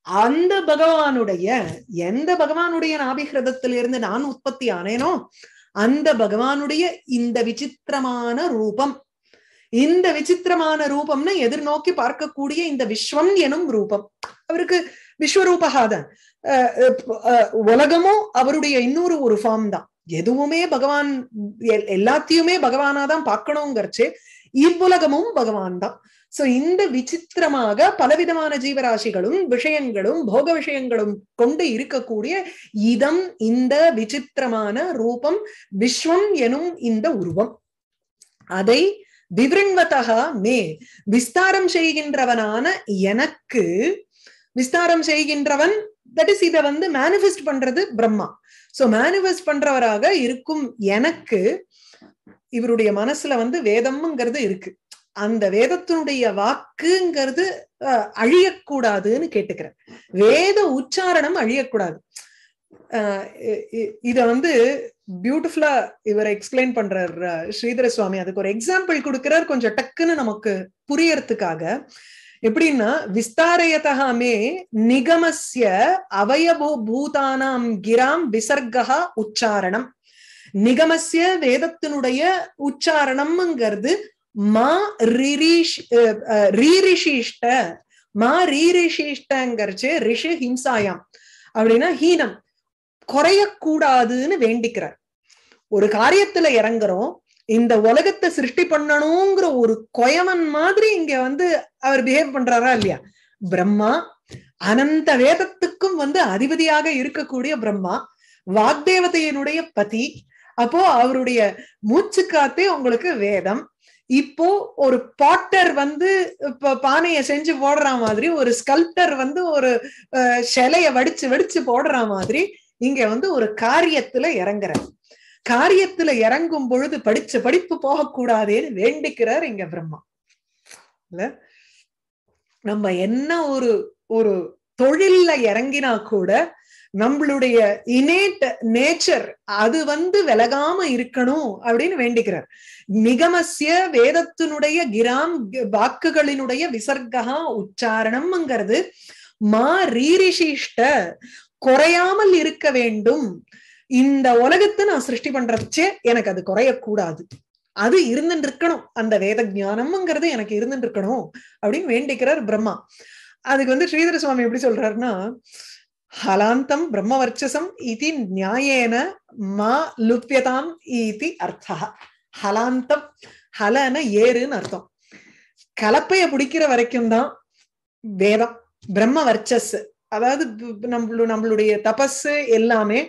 அந்த பகவானுடைய எந்த பகவானுடைய நாபிகிரதத்திலிருந்து நான் உற்பத்தி ஆனேனோ அந்த பகவானுடைய இந்த விசித்திரமான ரூபம் இந்த விசித்திரமான ரூபம்னு எதிர்நோக்கி பார்க்கக்கூடிய இந்த விஸ்வம் எனும் ரூபம். அவருக்கு விஸ்வரூபகாதான் உலகமும் அவருடைய இன்னொரு ஒரு ஃபார்ம் தான். எதுவுமே பகவான் எல்லாத்தையுமே பகவானாதான் பார்க்கணுங்கிறச்சு இவ்வுலகமும் பகவான் தான். சோ இந்த விசித்திரமாக பலவிதமான ஜீவராசிகளும் விஷயங்களும் போக விஷயங்களும் கொண்டு இருக்கக்கூடிய இதம் இந்த விசித்திரமான ரூபம் விஸ்வம் எனும் இந்த உருவம். அதை விவருண்வதகா மே. விஸ்தாரம் செய்கின்றவனான எனக்கு விஸ்தாரம் செய்கின்றவன் தட் இஸ் இதை வந்து மேனிஃபெஸ்ட் பண்றது பிரம்மா. சோ மேனிஃபெஸ்ட் பண்றவராக இருக்கும் எனக்கு இவருடைய மனசுல வந்து வேதம்ங்கிறது இருக்கு. அந்த வேதத்தினுடைய வாக்குங்கிறது அழியக்கூடாதுன்னு கேட்டுக்கிறேன். வேத உச்சாரணம் அழியக்கூடாது. இத வந்து பியூட்டிஃபுல்லா இவர் எக்ஸ்பிளைன் பண்றார் ஸ்ரீதர சுவாமி அதுக்கு ஒரு எக்ஸாம்பிள் கொடுக்கிறார் கொஞ்சம் டக்குன்னு நமக்கு புரியறதுக்காக. எப்படின்னா விஸ்தாரயதகாமே நிகமசிய அவயபோ பூதானாம் கிராம் விசர்கா உச்சாரணம். நிகமசிய வேதத்தினுடைய உச்சாரணம்ங்கிறது மா ரிரிஷ் ரீரிஷிஷ்ட மா ரீரிஷிஷ்டங்கிறச்சு ரிஷி ஹிம்சாயாம். அப்படின்னா ஹீனம். குறையக்கூடாதுன்னு வேண்டிக்கிறார். ஒரு காரியத்துல இறங்குறோம் இந்த உலகத்தை சிருஷ்டி பண்ணணுங்கிற ஒரு கொயவன் மாதிரி இங்க வந்து அவர் பிஹேவ் பண்றாரா இல்லையா? பிரம்மா அனந்த வேதத்துக்கும் வந்து அதிபதியாக இருக்கக்கூடிய பிரம்மா வாக்தேவதையினுடைய பதி அப்போ அவருடைய மூச்சு காத்தே உங்களுக்கு வேதம். இப்போ ஒரு பாட்டர் வந்து இப்ப பானைய செஞ்சு போடுற மாதிரி ஒரு ஸ்கல்ப்டர் வந்து ஒரு சிலைய வடிச்சு வடிச்சு போடுற மாதிரி இங்க வந்து ஒரு காரியத்துல இறங்குற காரியத்துல இறங்கும் பொழுது படிச்ச படிப்பு போகக்கூடாதேன்னு வேண்டிக்கிறார் இங்க பிரம்மா. இல்ல? நம்ம என்ன ஒரு ஒரு தொழில்ல இறங்கினா கூட நம்மளுடைய இனேட் நேச்சர் அது வந்து விலகாம இருக்கணும் அப்படின்னு வேண்டிக்கிறார். நிகமசிய வேதத்தினுடைய கிராம் வாக்குகளினுடைய விசர்கா உச்சாரணம்ங்கிறது மா ரீரிஷிஷ்ட குறையாமல் இருக்க வேண்டும். இந்த உலகத்தை நான் சிருஷ்டி பண்றச்சே எனக்கு அது குறையக்கூடாது. அது இருந்துட்டு இருக்கணும் அந்த வேத ஞானம்ங்கிறது எனக்கு இருந்துட்டு இருக்கணும் அப்படின்னு வேண்டிக்கிறார் பிரம்மா. அதுக்கு வந்து ஸ்ரீதர சுவாமி எப்படி சொல்றாருன்னா ஹலாந்தம் பிரம்மவர்ச்சசம் இது நியாயேன மா லுப்பியதாம் இது அர்த்தா ஹலாந்தம் ஹலன ஏறுன்னு அர்த்தம். கலப்பைய பிடிக்கிற வரைக்கும் தான் வேதம். பிரம்ம வர்ச்சஸ் அதாவது நம்மளு நம்மளுடைய தபஸ் எல்லாமே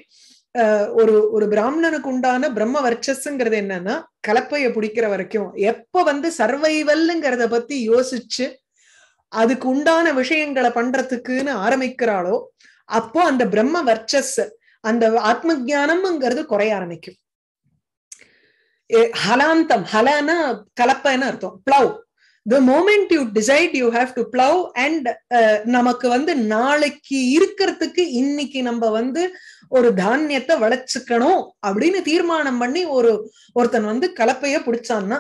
ஒரு ஒரு பிராமணனுக்கு உண்டான பிரம்ம வர்ச்சஸ்ங்கிறது என்னன்னா கலப்பைய பிடிக்கிற வரைக்கும். எப்ப வந்து சர்வைவல்ங்கிறத பத்தி யோசிச்சு அதுக்கு உண்டான விஷயங்களை பண்றதுக்குன்னு ஆரம்பிக்கிறாளோ அப்போ அந்த பிரம்ம வர்ச்சஸ் அந்த ஆத்ம ஜானம்ங்கிறது குறைய ஆரம்பிக்கும். ஹலாந்தம் ஹலன்னா கலப்பைன்னு அர்த்தம். Plough. The moment you decide you have to plough and நமக்கு வந்து நாளைக்கு இருக்கிறதுக்கு இன்னைக்கு நம்ம வந்து ஒரு தானியத்தை வளைச்சுக்கணும் அப்படின்னு தீர்மானம் பண்ணி ஒரு ஒருத்தன் வந்து கலப்பைய பிடிச்சான்னா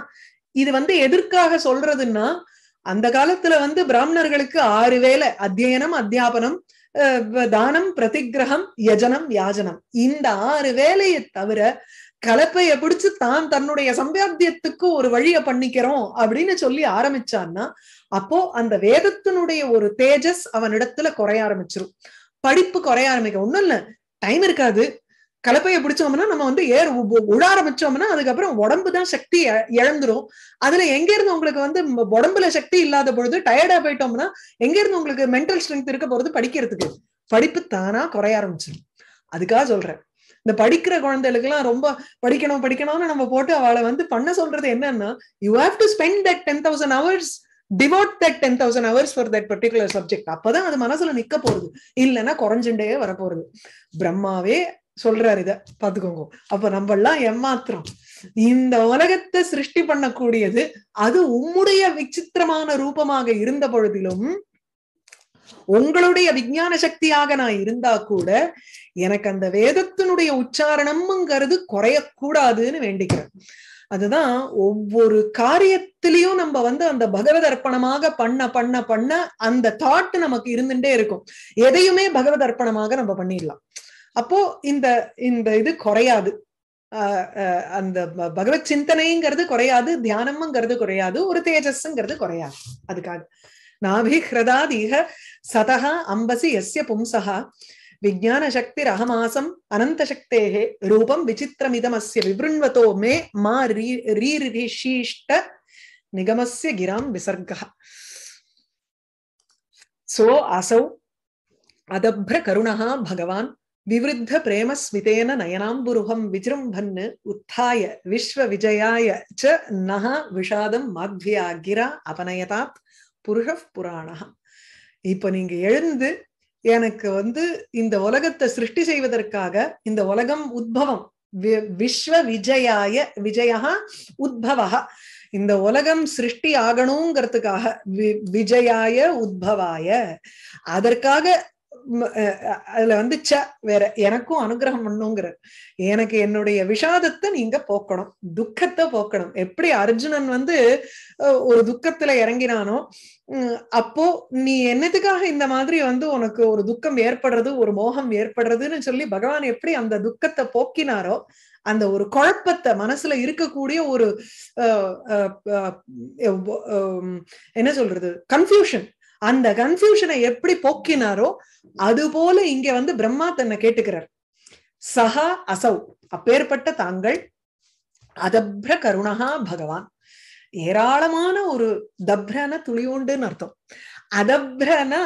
இது வந்து எதற்காக சொல்றதுன்னா அந்த காலத்துல வந்து பிராமணர்களுக்கு ஆறு வேலை அத்தியனம் அத்தியாபனம் தானம் பிரதிகிரகம் யஜனம் யாஜனம். இந்த ஆறு வேலையை தவிர கலப்பைய பிடிச்சு தான் தன்னுடைய சம்பாத்தியத்துக்கு ஒரு வழிய பண்ணிக்கிறோம் அப்படின்னு சொல்லி ஆரம்பிச்சான்னா அப்போ அந்த வேதத்தினுடைய ஒரு தேஜஸ் அவனிடத்துல குறைய ஆரம்பிச்சிரும். படிப்பு குறைய ஆரம்பிக்க ஒண்ணும் இல்ல. டைம் இருக்காது. கலப்பைய பிடிச்சோம்னா நம்ம வந்து ஏர் உட ஆரம்பிச்சோம்னா அதுக்கப்புறம் உடம்பு தான் சக்தி இழந்துரும். அதுல எங்க இருந்து உங்களுக்கு வந்து உடம்புல சக்தி இல்லாத பொழுது டயர்டா போயிட்டோம்னா எங்க இருந்து உங்களுக்கு மென்டல் ஸ்ட்ரென்த் இருக்க போறது? படிக்கிறதுக்கு. படிப்பு தானா குறைய ஆரம்பிச்சிடும் அதுக்காக சொல்றேன். இந்த படிக்கிற குழந்தைகளுக்கு எல்லாம் ரொம்ப படிக்கணும் படிக்கணும்னு நம்ம போட்டு அவளை வந்து பண்ண சொல்றது என்னன்னா you have to spend that ten thousand hours devote that ten thousand hours for that particular subject அப்பதான் அது மனசுல நிக்க போறது இல்லைன்னா குறைஞ்சுட்டே வரப்போறது பிரம்மாவே சொல்றாரு இத பாத்துக்கோங்க. அப்ப நம்ம எல்லாம் ஏமாத்திரம் இந்த உலகத்தை சிருஷ்டி பண்ணக்கூடியது அது உம்முடைய விசித்திரமான ரூபமாக இருந்த பொழுதிலும் உங்களுடைய விஞ்ஞான சக்தியாக நான் இருந்தா கூட எனக்கு அந்த வேதத்தினுடைய உச்சாரணம்ங்கிறது குறையக்கூடாதுன்னு வேண்டிக்கிறேன். அதுதான் ஒவ்வொரு காரியத்திலையும் நம்ம வந்து அந்த பகவத் அர்ப்பணமாக பண்ண பண்ண பண்ண அந்த தாட் நமக்கு இருந்துட்டே இருக்கும். எதையுமே பகவத் அர்ப்பணமாக நம்ம பண்ணிடலாம். அப்போ இந்த இந்த இது குறையாது. அந்த பகவத் சிந்தனைங்கிறது குறையாது தியானம்ங்கிறது குறையாது ஒரு தேஜஸ்ங்கிறது குறையாது. அதுக்காக. நாபிஹ்ரதாதீக சதா அம்பசி எஸ்ய பும்சா விஜான சக்தி ரஹமாசம் அனந்த சக்தேகே ரூபம் விசித்திரமிதமஸ்ய விவருண்வதோ மே மா ரீரிஷீஷ்ட நிகமஸ்ய கிராம் விசர்க சோ அசௌ அதப்ர கருணா பகவான் விவருத்த பிரேம ஸ்மிதேன நயனாம்புருகம் விஜృంభன் உத்தாய விஸ்வ புருஷ புராணா இப்ப நீங்க எழுந்து எனக்கு வந்து இந்த உலகத்தை சிருஷ்டி செய்வதற்காக இந்த உலகம் உத்பவம் விஸ்வ விஜயாய விஜயா உத்பவா இந்த உலகம் சிருஷ்டி ஆகணுங்கிறதுக்காக விஜயாய உத்பவாய. அதற்காக அதுல வந்து ச வேற எனக்கும் அனுகிரகம் பண்ணுங்கிற எனக்கு என்னுடைய விஷாதத்தை நீங்க போக்கணும் துக்கத்தை போக்கணும். எப்படி அர்ஜுனன் வந்து ஒரு துக்கத்துல இறங்கினானோ அப்போ நீ என்னதுக்காக இந்த மாதிரி வந்து உனக்கு ஒரு துக்கம் ஏற்படுறது ஒரு மோகம் ஏற்படுறதுன்னு சொல்லி பகவான் எப்படி அந்த துக்கத்தை போக்கினாரோ அந்த ஒரு குழப்பத்தை மனசுல இருக்கக்கூடிய ஒரு என்ன சொல்றது? கன்ஃபியூஷன் அந்த கன்ஃபியூஷனை எப்படி போக்கினாரோ அது போல இங்க வந்து பிரம்மா தன்னை கேட்டுக்கிறார். சஹா அசௌ. அப்பேற்பட்ட தாங்கள் அதப்ர கருணகா பகவான். ஏராளமான ஒரு தப்ரன துளியோண்டுன்னு அர்த்தம். அதப்ரனா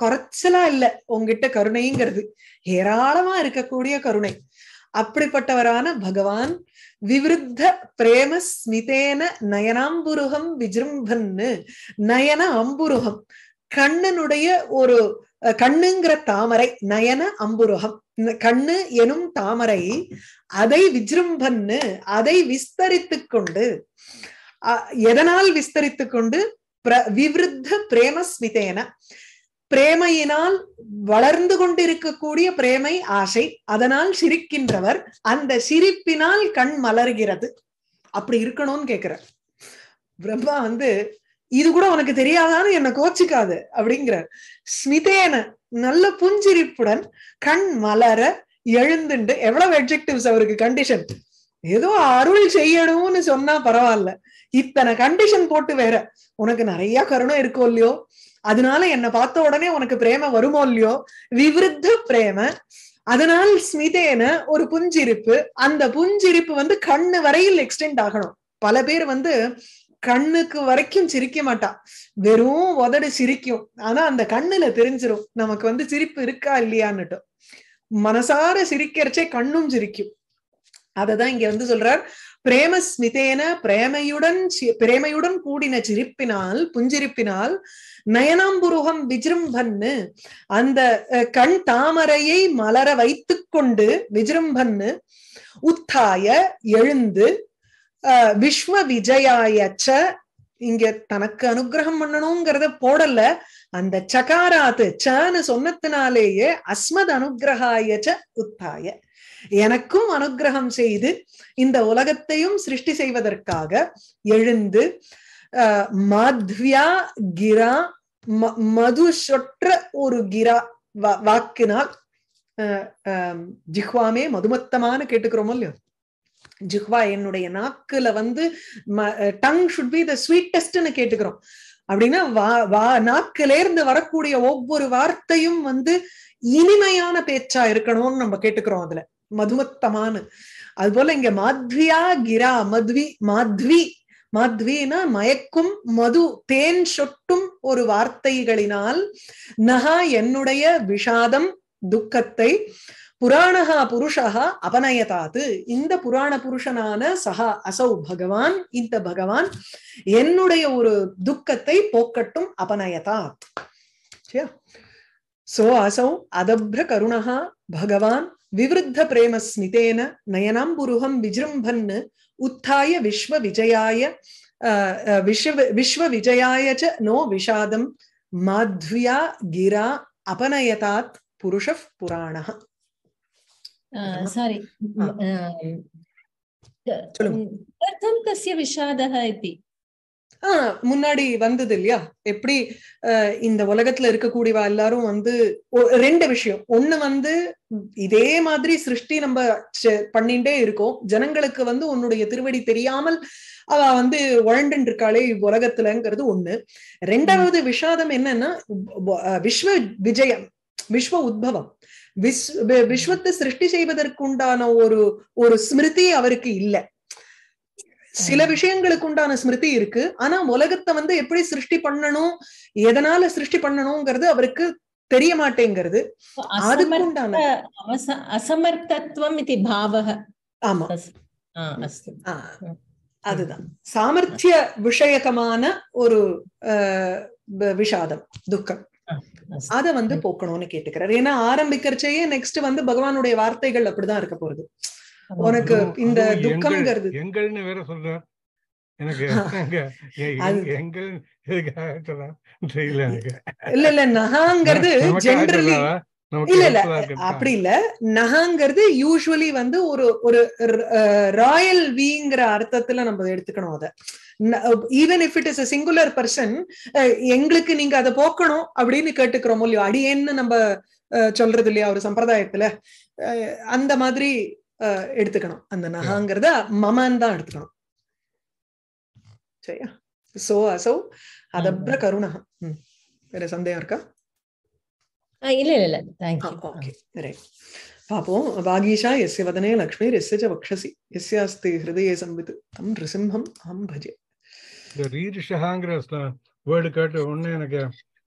குறைச்சலா இல்ல உங்ககிட்ட கருணைங்கிறது. ஏராளமா இருக்கக்கூடிய கருணை. அப்படிப்பட்டவரான பகவான் விவருத்த பிரேம ஸ்மிதேன நயனாம்புருகம் விஜృంభன்னு நயன அம்புருகம். கண்ணனுடைய ஒரு கண்ணுங்கிற தாமரை நயன அம்புருகம். கண்ணு எனும் தாமரை அதை விஜிரும்பன்னு அதை விஸ்தரித்து கொண்டு எதனால் விஸ்தரித்து கொண்டு? விவருத்த பிரேம ஸ்மிதேன பிரேமையினால் வளர்ந்து கொண்டிருக்கக்கூடிய பிரேமை ஆசை. அதனால் சிரிக்கின்றவர். அந்த சிரிப்பினால் கண் மலர்கிறது. அப்படி இருக்கணும்னு கேக்குற பிரம்மா வந்து இது கூட உனக்கு தெரியாதான்னு என்ன கோச்சிக்காது அப்படிங்கிறார். ஸ்மிதேன நல்ல புஞ்சிரிப்புடன் கண் மலர எழுந்துண்டு எவ்வளவு அப்ஜெக்டிவ்ஸ் அவருக்கு கண்டிஷன் ஏதோ அருள் செய்யணும்னு சொன்னா பரவாயில்ல. இத்தனை கண்டிஷன் போட்டு வேற. உனக்கு நிறைய கருணம் இருக்கோ இல்லையோ? அதனால என்ன பார்த்த உடனே உனக்கு பிரேம வருமோ இல்லையோ? விவருத்த பிரேம. அதனால் ஸ்மிதேன ஒரு புஞ்சிருப்பு. அந்த புஞ்சிரிப்பு வந்து கண்ணு வரையில் எக்ஸ்டெண்ட் ஆகணும். பல பேர் வந்து கண்ணுக்கு வரைக்கும் சிரிக்க மாட்டா. வெறும் உதடு சிரிக்கும். ஆனா அந்த கண்ணுல தெரிஞ்சிரும். நமக்கு வந்து சிரிப்பு இருக்கா இல்லையான்னுட்டு. மனசார சிரிக்கிறச்சே கண்ணும் சிரிக்கும். அததான் இங்க வந்து சொல்றார். பிரேமஸ்மிதேன பிரேமையுடன் பிரேமையுடன் கூடின சிரிப்பினால் புஞ்சிரிப்பினால் நயனாம்புருகம் விஜிரும்பன்னு அந்த கண் தாமரையை மலர வைத்து கொண்டு விஜிரும்பன்னு உத்தாய எழுந்து விஸ்வ விஜயாயச்ச இங்க தனக்கு அனுகிரகம் பண்ணணுங்கிறத போடல. அந்த சகாராத்து சன்னு சொன்னத்தினாலேயே அஸ்மத் அனுகிரகாயச்ச உத்தாய. எனக்கும் அனுகிரகம் செய்து இந்த உலகத்தையும் சிருஷ்டி செய்வதற்காக எழுந்து மாத்வியா கிரா மது சொற்ற ஒரு கிரா வாக்கினால் ஜிஹ்வாமே மதுமத்தமான கேட்டுக்கிறோமோ இல்லையோ? ஜிஹ்வா என்னுடைய நாக்குல வந்து டங் ஷுட் பி த ஸ்வீட்டஸ்ட்னு கேட்டுக்கிறோம். அப்படின்னா வா வா நாக்குல இருந்து வரக்கூடிய ஒவ்வொரு வார்த்தையும் வந்து இனிமையான பேச்சா இருக்கணும்னு நம்ம கேட்டுக்கிறோம் அதுல. மதுமத்தமான. அது போல இங்க மாத்வியா கிரா மத்வி மாத்வி. மாத்வினா மயக்கும் மது தேன் சொட்டும் ஒரு வார்த்தைகளினால் நகா என்னுடைய விஷாதம் துக்கத்தை. புராணகா புருஷகா அபநயதாத்து இந்த புராண புருஷனான சஹா அசௌ பகவான் இந்த பகவான் என்னுடைய ஒரு துக்கத்தை போக்கட்டும் அபநயதாத். சோ அசௌ அதப்ர கருணகா பகவான் विवृद्धप्रेमस्मितेन नयनाम्बुरुहं विजृम्भन् उत्थाय विश्वविजयाय विश्व विश्वविजयाय च नो विषादं माध्व्या गिरा अपनयतात् पुरुषः पुराणः। सारी किमर्थं तस्य विषादः इति? முன்னாடி வந்தது இல்லையா? எப்படி இந்த உலகத்துல இருக்கக்கூடியவா எல்லாரும் வந்து ரெண்டு விஷயம். ஒண்ணு வந்து இதே மாதிரி சிருஷ்டி நம்ம பண்ணிட்டே இருக்கோம். ஜனங்களுக்கு வந்து உன்னுடைய திருவடி தெரியாமல் அவ வந்து உழண்டு இருக்காளே உலகத்துலங்கிறது ஒண்ணு. ரெண்டாவது விஷாதம் என்னன்னா விஸ்வ விஜயம் விஸ்வ உத்பவம். விஸ் விஸ்வத்தை சிருஷ்டி செய்வதற்குண்டான ஒரு ஒரு ஸ்மிருதி அவருக்கு இல்லை. சில விஷயங்களுக்கு உண்டான ஸ்மிருதி இருக்கு. ஆனா உலகத்தை வந்து எப்படி சிருஷ்டி பண்ணணும் எதனால சிருஷ்டி பண்ணணுங்கிறது அவருக்கு தெரிய மாட்டேங்கிறது. அதுக்கு உண்டான அசமர்த்தத்துவம் இது பாவக. ஆமா. அதுதான். சாமர்த்திய விஷயகமான ஒரு விஷாதம் துக்கம். அத வந்து போக்கணும்னு கேட்டுக்கிறார். ஏன்னா ஆரம்பிக்கிறச்சேயே நெக்ஸ்ட் வந்து பகவானுடைய வார்த்தைகள் அப்படிதான் இருக்க போறது உனக்கு இந்த துக்கம்ங்கிறது. எங்கள்னு வேற சொல்ற எனக்கு எங்கள் தெரியல எனக்கு. இல்ல இல்ல நகாங்கிறது ஜென்ரலி இல்ல இல்ல அப்படி இல்ல. நகாங்கிறது யூஸ்வலி வந்து ஒரு ஒரு ராயல் வீங்கிற அர்த்தத்துல நம்ம எடுத்துக்கணும் அத. Even if it is a singular person எங்களுக்கு நீங்க அதை போக்கணும் அப்படின்னு கேட்டுக்கிறோம் இல்லையோ அடியேன்னு நம்ம சொல்றது இல்லையா ஒரு சம்பிரதாயத்துல? அந்த மாதிரி எடுத்துக்கணும். அந்த நகாங்கிறத மமான் தான் எடுத்துக்கணும். சரியா? சோ அசோ அதப்ர கருணா. வேற சந்தேகம் இருக்கா? இல்ல இல்ல ஓகே ரைட் பாப்போம். வாகீஷா எஸ்ய வதனே லக்ஷ்மி எஸ்ய ச வக்ஷசி. எஸ்யாஸ்தி ஹிருதயே சம்பித் தம் நிருசிம்ஹம் அஹம் பஜே. இந்த ரீரிஷகாங்கிற வேர்டு கேட்ட உடனே எனக்கு